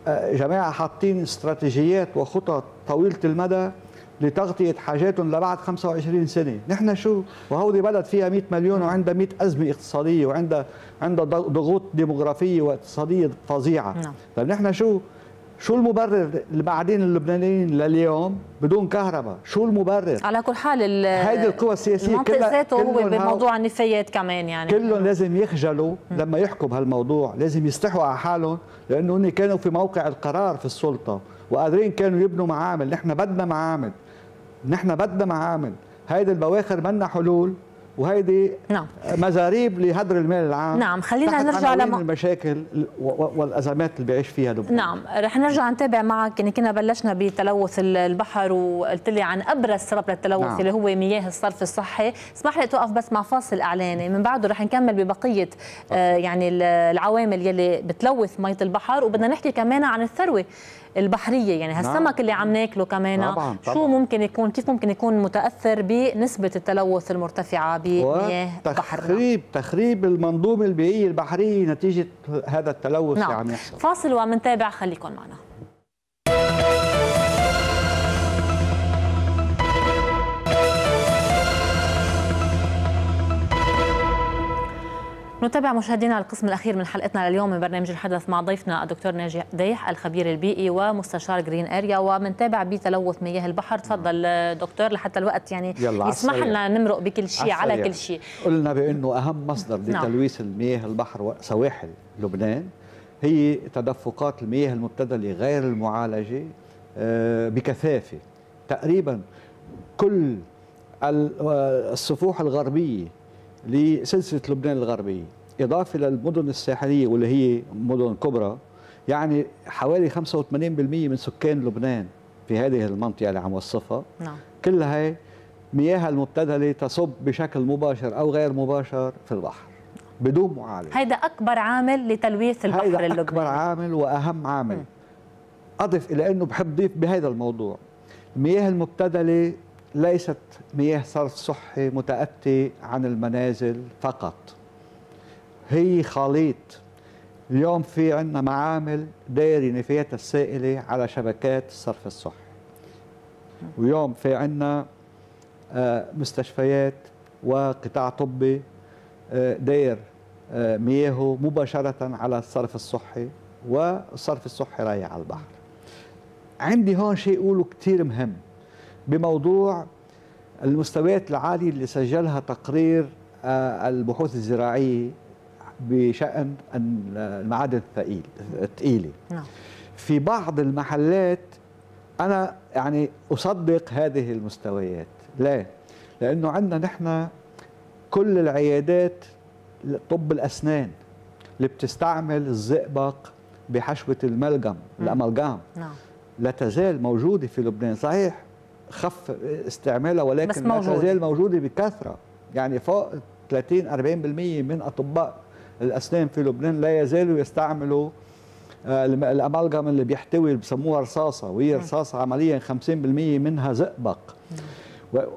آه، جماعة حاطين استراتيجيات وخطط طويلة المدى لتغطية حاجاتهم لبعد 25 سنة. نحن شو؟ وهودي بلد فيها 100 مليون وعندها 100 أزمة اقتصادية وعندها عندها ضغوط ديموغرافية واقتصادية فظيعة. نعم. طيب نحن شو؟ شو المبرر اللي بعدين اللبنانيين لليوم بدون كهرباء؟ شو المبرر؟ على كل حال هيدي القوى السياسية كلها ذاته هو بموضوع النفايات كمان يعني. كلهم لازم يخجلوا لما يحكوا بهالموضوع لازم يستحوا على حالهم لأنه هن كانوا في موقع القرار في السلطة. وقادرين كانوا يبنوا معامل نحن بدنا معامل. نحن بدنا معامل. هيدي البواخر منا حلول وهيدي نعم. مزاريب لهدر المال العام. نعم خلينا نرجع لما المشاكل والأزمات اللي بيعيش فيها لبنان. نعم رح نرجع نتابع معك. يعني كنا بلشنا بتلوث البحر وقلت لي عن أبرز سبب للتلوث نعم. اللي هو مياه الصرف الصحي. اسمح لي توقف بس مع فاصل إعلاني. من بعده رح نكمل ببقية آه يعني العوامل يلي بتلوث مية البحر. وبدنا نحكي كمان عن الثروة. البحرية يعني هالسمك نعم. اللي عم ناكله كمان طبعاً طبعاً. شو ممكن يكون كيف ممكن يكون متأثر بنسبة التلوث المرتفعة بمياه البحر تخريب تخريب المنظومة البيئية البحرية نتيجة هذا التلوث نعم. اللي عم يحصل فاصل ومنتابع خليكم معنا نتابع مشاهدينا القسم الأخير من حلقتنا لليوم من برنامج الحدث مع ضيفنا الدكتور ناجي ديح الخبير البيئي ومستشار Green Area ومنتابع بتلوث مياه البحر. تفضل دكتور لحتى الوقت يعني يسمح لنا نمرق بكل شيء على كل شيء. قلنا بأنه أهم مصدر نعم. لتلويث المياه البحر وسواحل لبنان هي تدفقات المياه المبتذلة غير المعالجة آه، بكثافة. تقريبا كل السفوح الغربية لسلسلة لبنان الغربيه إضافة للمدن الساحلية واللي هي مدن كبرى يعني حوالي 85% من سكان لبنان في هذه المنطقة اللي عم وصفها. نعم. كلها هي مياه المبتذلة تصب بشكل مباشر أو غير مباشر في البحر بدون معالجة. هيدا أكبر عامل لتلويث البحر هيدا اللبناني. أكبر عامل وأهم عامل. م. أضف إلى أنه بحب ضيف بهذا الموضوع. المياه المبتذلة ليست مياه صرف صحي متأتي عن المنازل فقط. هي خليط. اليوم في عندنا معامل دايرة نفاياتها السائلة على شبكات الصرف الصحي. ويوم في عندنا آه، مستشفيات وقطاع طبي آه، داير آه، مياهه مباشرة على الصرف الصحي والصرف الصحي رايح على البحر. عندي هون شيء أقوله كتير مهم. بموضوع المستويات العالية اللي سجلها تقرير آه، البحوث الزراعية بشأن المعادن الثقيل الثقيلة. نعم. في بعض المحلات أنا يعني أصدق هذه المستويات. لا لأنه عندنا نحن كل العيادات طب الأسنان اللي بتستعمل الزئبق بحشوة الملجم الأملجام. نعم. لا تزال موجودة في لبنان صحيح؟ خف استعمالها بس ولكن لا. تزال موجودة بكثرة. يعني فوق 30 40% من أطباء الأسنان في لبنان لا يزالوا يستعملوا آه، الأمالجم اللي بيحتوي اللي بسموها رصاصة وهي رصاصة عمليا 50% منها زئبق.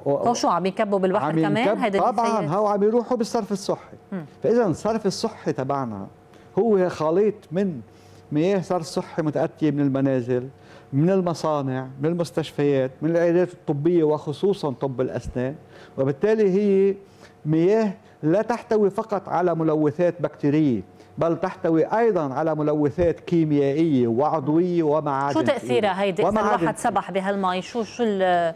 و- شو عم يكبوا بالبحر عم كمان؟ هيدا طبعا؟ هو عم يروحوا بالصرف الصحي. فاذا الصرف الصحي تبعنا هو خليط من مياه صرف صحي متأتية من المنازل من المصانع من المستشفيات من العيادات الطبية وخصوصا طب الأسنان. وبالتالي هي مياه لا تحتوي فقط على ملوثات بكتيرية بل تحتوي أيضا على ملوثات كيميائية وعضوية ومعادن شو تأثيرها هيدي؟ إذا الواحد سبح بهالمي شو شو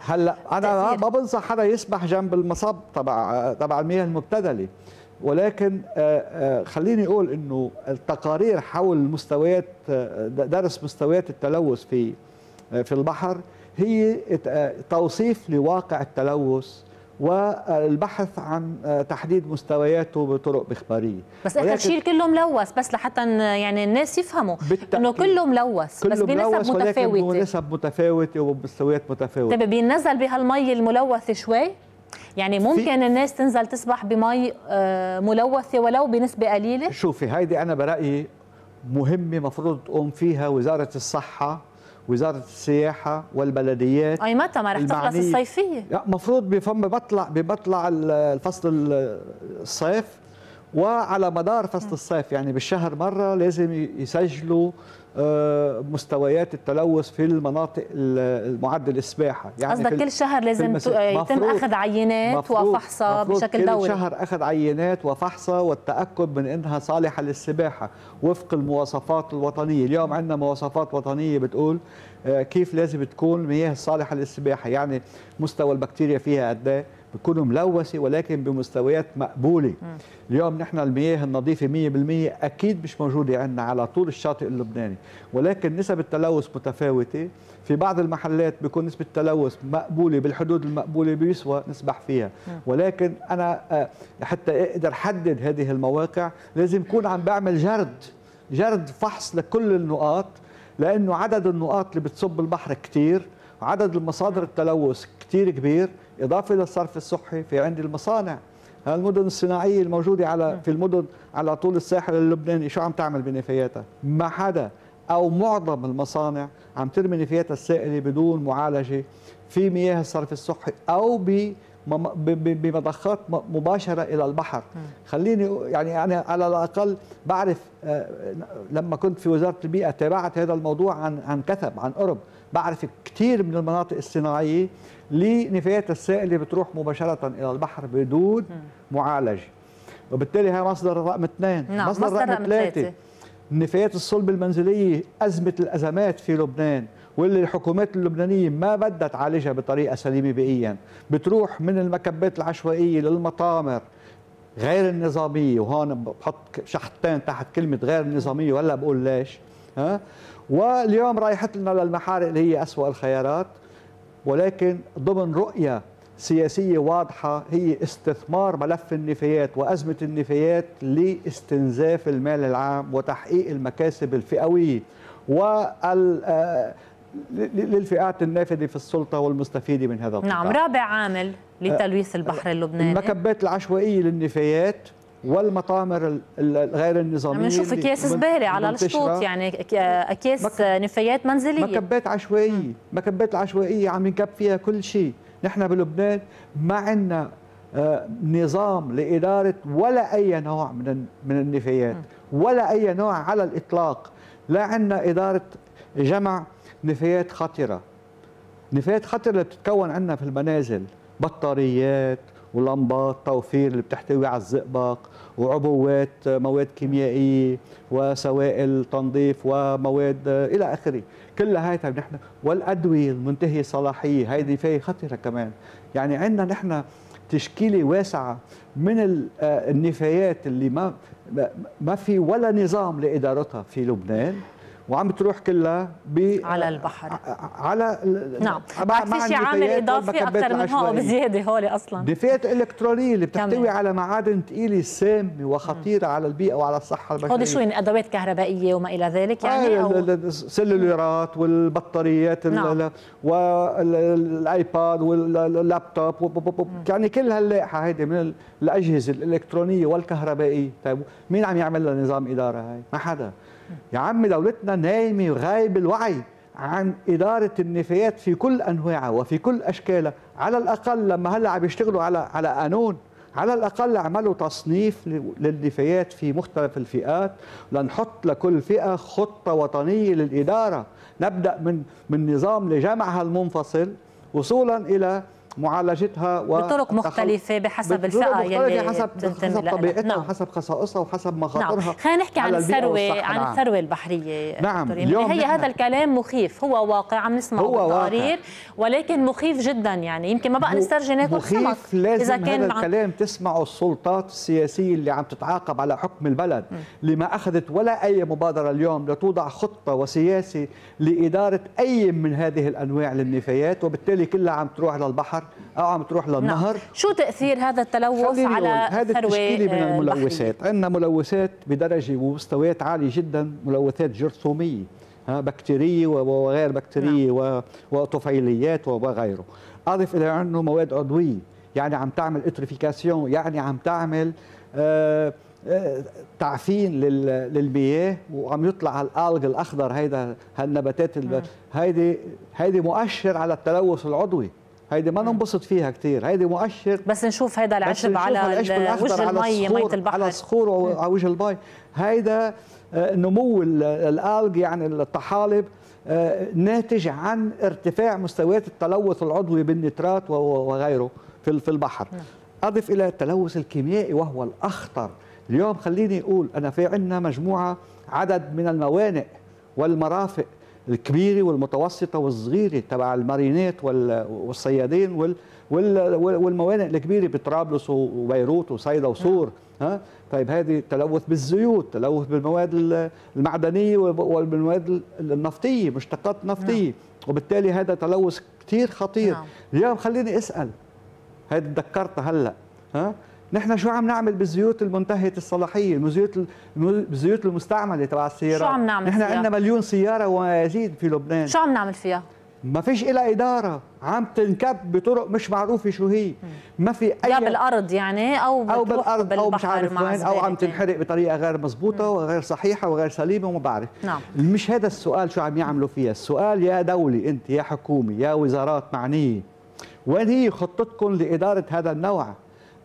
هلأ تأثير. ما بنصح حدا يسبح جنب المصب تبع تبع المياه المبتذلة. ولكن آه، آه، خليني أقول إنه التقارير حول مستويات آه، درس مستويات التلوث في في البحر هي توصيف لواقع التلوث والبحث عن تحديد مستوياته بطرق إخبارية بس اخر شيء كله ملوث بس لحتى يعني الناس يفهموا. إنه كله ملوث بس كله بنسب ملوث ولكن متفاوتة. بنسب متفاوتة وبمستويات متفاوتة. طيب بينزل بهالمي الملوثه شوي؟ يعني ممكن الناس تنزل تسبح بمي آه، ملوثة ولو بنسبة قليلة. شوفي هيدي أنا برأيي مهمة مفروض تقوم فيها وزارة الصحة وزارة السياحة والبلديات أي متى ما رح تخلص الصيفية. لا مفروض بفم بطلع ببطلع الفصل الصيف وعلى مدار فصل الصيف يعني بالشهر مرة لازم يسجلوا آه، مستويات التلوث في المناطق المعدل السباحة. يعني قصدك كل شهر لازم ت- يتم أخذ عينات مفروض- وفحصها مفروض بشكل كل دوري. شهر أخذ عينات وفحصها والتأكد من إنها صالحة للسباحة. وفق المواصفات الوطنية، اليوم عندنا مواصفات وطنية بتقول آه، كيف لازم تكون المياه الصالحه للسباحة، يعني مستوى البكتيريا فيها قد بتكون ملوثة ولكن بمستويات مقبولة. اليوم نحن المياه النظيفة 100% أكيد مش موجودة عندنا على طول الشاطئ اللبناني، ولكن نسب التلوث متفاوتة، في بعض المحلات بيكون نسبة التلوث مقبولة بالحدود المقبولة بيسوى نسبح فيها، ولكن أنا آه، حتى أقدر حدد هذه المواقع لازم يكون عم بعمل جرد جرد فحص لكل النقاط لأنه عدد النقاط اللي بتصب البحر كتير وعدد المصادر التلوث كتير كبير إضافة للصرف الصحي في عندي المصانع. المدن الصناعية الموجودة على في المدن على طول الساحل اللبناني شو عم تعمل بنفاياتها؟ ما حدا أو معظم المصانع عم ترمي نفاياتها السائلة بدون معالجة في مياه الصرف الصحي أو ب بمضخات م- مباشرة إلى البحر. خليني يعني أنا على الأقل بعرف آه، لما كنت في وزارة البيئة تابعت هذا الموضوع عن عن كثب عن قرب. بعرف كثير من المناطق الصناعية لنفايات السائل اللي بتروح مباشرة إلى البحر بدون معالجة. وبالتالي هي مصدر رقم اثنين. نعم، مصدر رقم ثلاثة. النفايات الصلب المنزلية أزمة الأزمات في لبنان واللي الحكومات اللبنانية ما بدها تعالجها بطريقة سليمة بيئيا. بتروح من المكبات العشوائية للمطامر غير النظامية. وهون بحط شحطتين تحت كلمة غير النظامية ولا بقول ليش ها؟ واليوم رايحت لنا للمحارق اللي هي اسوء الخيارات ولكن ضمن رؤية سياسية واضحة هي استثمار ملف النفايات وأزمة النفايات لاستنزاف المال العام وتحقيق المكاسب الفئوية وال آه، للفئات النافذة في السلطة والمستفيدة من هذا القطاع. نعم رابع عامل لتلويث البحر اللبناني. المكبات العشوائية للنفايات والمطامر الغير النظامية عم نشوف اكياس زباله على الشطوط يعني أكياس مك... نفايات منزلية. مكبات عشوائية مكبات العشوائية عم ينكب فيها كل شيء. نحن بلبنان ما عندنا آه، نظام لإدارة ولا أي نوع من من النفايات ولا أي نوع على الإطلاق. لا عندنا إدارة جمع نفايات خطرة. نفايات خطرة اللي بتتكون عندنا في المنازل بطاريات ولمبات توفير اللي بتحتوي على الزئبق. وعبوات مواد كيميائية وسوائل تنظيف ومواد إلى آخره. كلها هاي طيب نحن والأدوية المنتهية صلاحيه هيدي فيها خطره كمان. يعني عندنا نحن تشكيلة واسعة من النفايات اللي ما ما في ولا نظام لإدارتها في لبنان. وعم تروح كلها ب على البحر. على نعم. بعد في شيء عامل اضافي أكثر من هون بزيادة هول أصلا. نفايات إلكترونية اللي بتحتوي على معادن ثقيله سامة وخطيرة على البيئة وعلى الصحة البشرية. هودي شو يعني ادوات كهربائية وما إلى ذلك يعني أو السلوليرات والبطاريات نعم. والايباد واللابتوب يعني كل هاللايحه هيدي من الأجهزة الإلكترونية والكهربائية. طيب مين عم يعمل لها نظام إدارة هاي؟ ما حدا. يا عم دولتنا نايمة وغايب الوعي عن إدارة النفايات في كل أنواعها وفي كل أشكالها على الأقل لما هلأ عم يشتغلوا على على قانون على الأقل عملوا تصنيف للنفايات في مختلف الفئات لنحط لكل فئة خطة وطنية للإدارة. نبدأ من من نظام لجمعها المنفصل وصولا إلى معالجتها بطرق مختلفة بحسب الفئة يلي حسب حسب طبيعتها نعم. وحسب خصائصها وحسب مخاطرها نعم. خلينا نحكي عن الثروة عن. الثروة البحرية نعم اليوم هي هذا الكلام مخيف هو واقع عم نسمعه بالتقارير ولكن مخيف جدا يعني يمكن ما بقى نسترجي ناكل سمك لازم إذا كان هذا الكلام تسمعه السلطات السياسية اللي عم تتعاقب على حكم البلد م. اللي ما أخذت ولا أي مبادرة اليوم لتوضع خطة وسياسة لإدارة أي من هذه الأنواع للنفايات وبالتالي كلها عم تروح للبحر أو عم تروح للنهر نعم. شو تأثير هذا التلوث على هذا التشكيلة من الملوثات عندنا ملوثات بدرجة ومستويات عالية جدا ملوثات جرثومية بكتيرية وغير بكتيرية نعم. وطفيليات وغيره أضف إلى أنه مواد عضوية يعني عم تعمل إتريفيكاسيون يعني عم تعمل آه آه تعفين للمياه وعم يطلع على الالغ الأخضر هيدا هالنباتات نعم. هيدي هيدي مؤشر على التلوث العضوي هيدي ما ننبسط فيها كثير هيدي مؤشر. بس نشوف هيدا العشب على وجه المي مية البحر. على الصخور وعلى وجه المي. هيدا آه، نمو الالج يعني الطحالب آه، ناتج عن ارتفاع مستويات التلوث العضوي بالنترات وغيره في البحر. نعم. أضف إلى التلوث الكيميائي وهو الأخطر. اليوم خليني أقول أنا في عندنا مجموعة عدد من الموانئ والمرافق الكبيرة والمتوسطة والصغيرة تبع المارينات والصيادين والموانئ الكبيرة بطرابلس وبيروت وصيدا وصور ها؟ طيب هذه تلوث بالزيوت تلوث بالمواد المعدنية والمواد النفطية مشتقات نفطية. نعم. وبالتالي هذا تلوث كثير خطير. نعم. اليوم خليني أسأل هذه تذكرتها هلأ ها؟ نحن شو عم نعمل بالزيوت المنتهية الصلاحية؟ الزيوت الزيوت المستعملة تبع السيارات شو عم نعمل نحن عندنا مليون سيارة وما يزيد في لبنان. شو عم نعمل فيها؟ ما فيش إلها إدارة. عم تنكب بطرق مش معروفة شو هي. ما في أي يا بالأرض يعني أو أو بالأرض أو مش عارف وين أو عم تنحرق بطريقة غير مضبوطة وغير صحيحة وغير سليمة وما بعرف. نعم. مش هذا السؤال شو عم يعملوا فيها. السؤال يا دولة أنت يا حكومة يا وزارات معنية. وين هي خطتكم لإدارة هذا النوع؟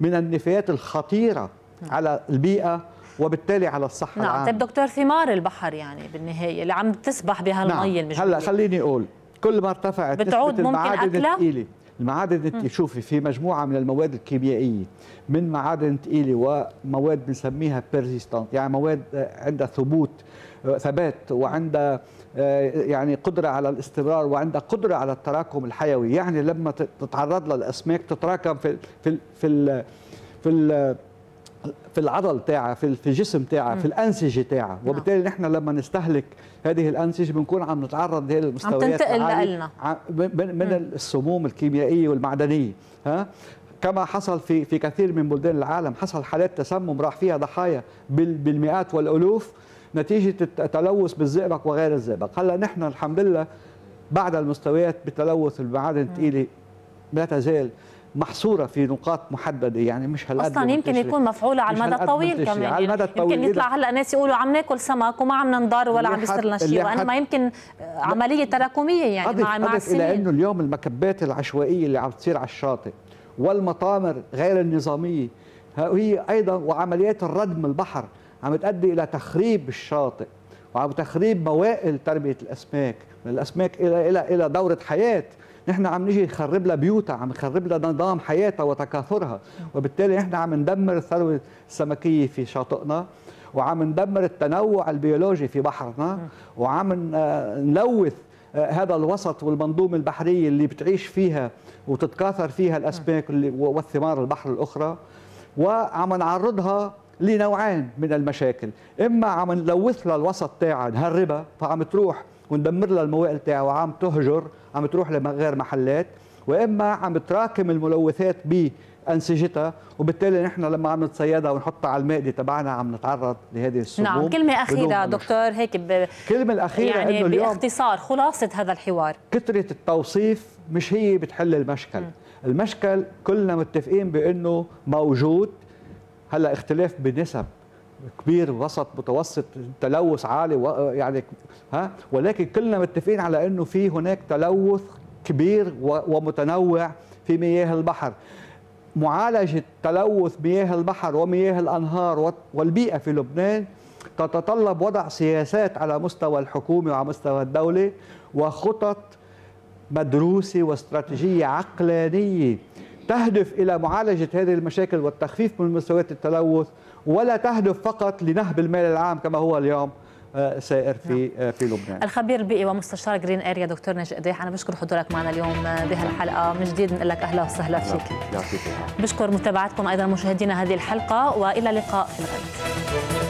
من النفايات الخطيرة نعم. على البيئة وبالتالي على الصحة نعم. العامة. طيب دكتور ثمار البحر يعني بالنهاية اللي عم تسبح بهالمية نعم. المجموعية هلأ خليني أقول كل ما ارتفعت بتعود نسبة ممكن المعادن الثقيلة المعادن شوفي في مجموعة من المواد الكيميائية من معادن ثقيلة ومواد بنسميها بيرزيستانت يعني مواد عندها ثبوت ثبات وعندها آه، يعني قدرة على الاستمرار وعندها قدرة على التراكم الحيوي. يعني لما تتعرض لها الأسماك تتراكم في في في في في العضل تاعها في الجسم تاعها في الأنسجة تاعها. نعم. وبالتالي نحن لما نستهلك هذه الأنسجة بنكون عم نتعرض لهذه المستويات عم تنتقل لنا من السموم الكيميائية والمعدنية ها؟ كما حصل في في كثير من بلدان العالم حصل حالات تسمم راح فيها ضحايا بالمئات والألوف. نتيجة التلوث بالزئبق وغير الزئبق. هلأ نحن الحمد لله بعد المستويات بتلوث المعادن الثقيله لا تزال محصورة في نقاط محددة يعني مش هالقد أصلا يمكن. يكون مفعولة على المدى الطويل. كمان على المدى يعني الطويل. يمكن يطلع هلأ ناس يقولوا عم ناكل سمك وما عم ننضر ولا عم بيصير لنا شيء وإنما يمكن عملية تراكمية يعني أضف مع مع أضف إلى إنه السنين اليوم المكبات العشوائية اللي عم تصير على الشاطئ والمطامر غير النظامية هي أيضا وعمليات الردم البحر عم تؤدي إلى تخريب الشاطئ وعم تخريب موائل تربية الأسماك الأسماك إلى إلى إلى دورة حياة. نحن عم نيجي نخرب لها بيوتها عم نخرب لها نظام حياتها وتكاثرها. وبالتالي نحن عم ندمر الثروة السمكية في شاطئنا وعم ندمر التنوع البيولوجي في بحرنا وعم نلوث آه، هذا الوسط والمنظومة البحرية اللي بتعيش فيها وتتكاثر فيها الأسماك والثمار البحر الأخرى. وعم نعرضها لنوعين من المشاكل. إما عم نلوث لها الوسط تاعها نهربها فعم تروح وندمر لها الموائل تاعها وعم تهجر عم تروح لغير محلات. وإما عم تراكم الملوثات بأنسجتها وبالتالي نحن لما عم نتصيدها ونحطها على المائدة تبعنا عم نتعرض لهذه السموم نعم كلمة أخيرة. دكتور هيك ب... الكلمة الأخيرة يعني إنه اليوم باختصار خلاصة هذا الحوار. كثرة التوصيف مش هي بتحل المشكل. المشكل كلنا متفقين بأنه موجود هلا اختلاف بنسب كبير وسط متوسط تلوث عالي يعني ها؟ ولكن كلنا متفقين على إنه في هناك تلوث كبير ومتنوع في مياه البحر. معالجة تلوث مياه البحر ومياه الأنهار وال- والبيئة في لبنان تتطلب وضع سياسات على مستوى الحكومة وعلى مستوى الدولة وخطط مدروسة واستراتيجية عقلانية. تهدف إلى معالجة هذه المشاكل والتخفيف من مستويات التلوث ولا تهدف فقط لنهب المال العام كما هو اليوم آه، سائر في آه، في لبنان. الخبير البيئي ومستشار Green Area دكتور ناجي قديح أنا بشكر حضورك معنا اليوم بهالحلقه من جديد بنقول لك أهلا وسهلا فيك. يعطيك العافية. بشكر متابعتكم أيضا مشاهدينا هذه الحلقة وإلى اللقاء في الغد.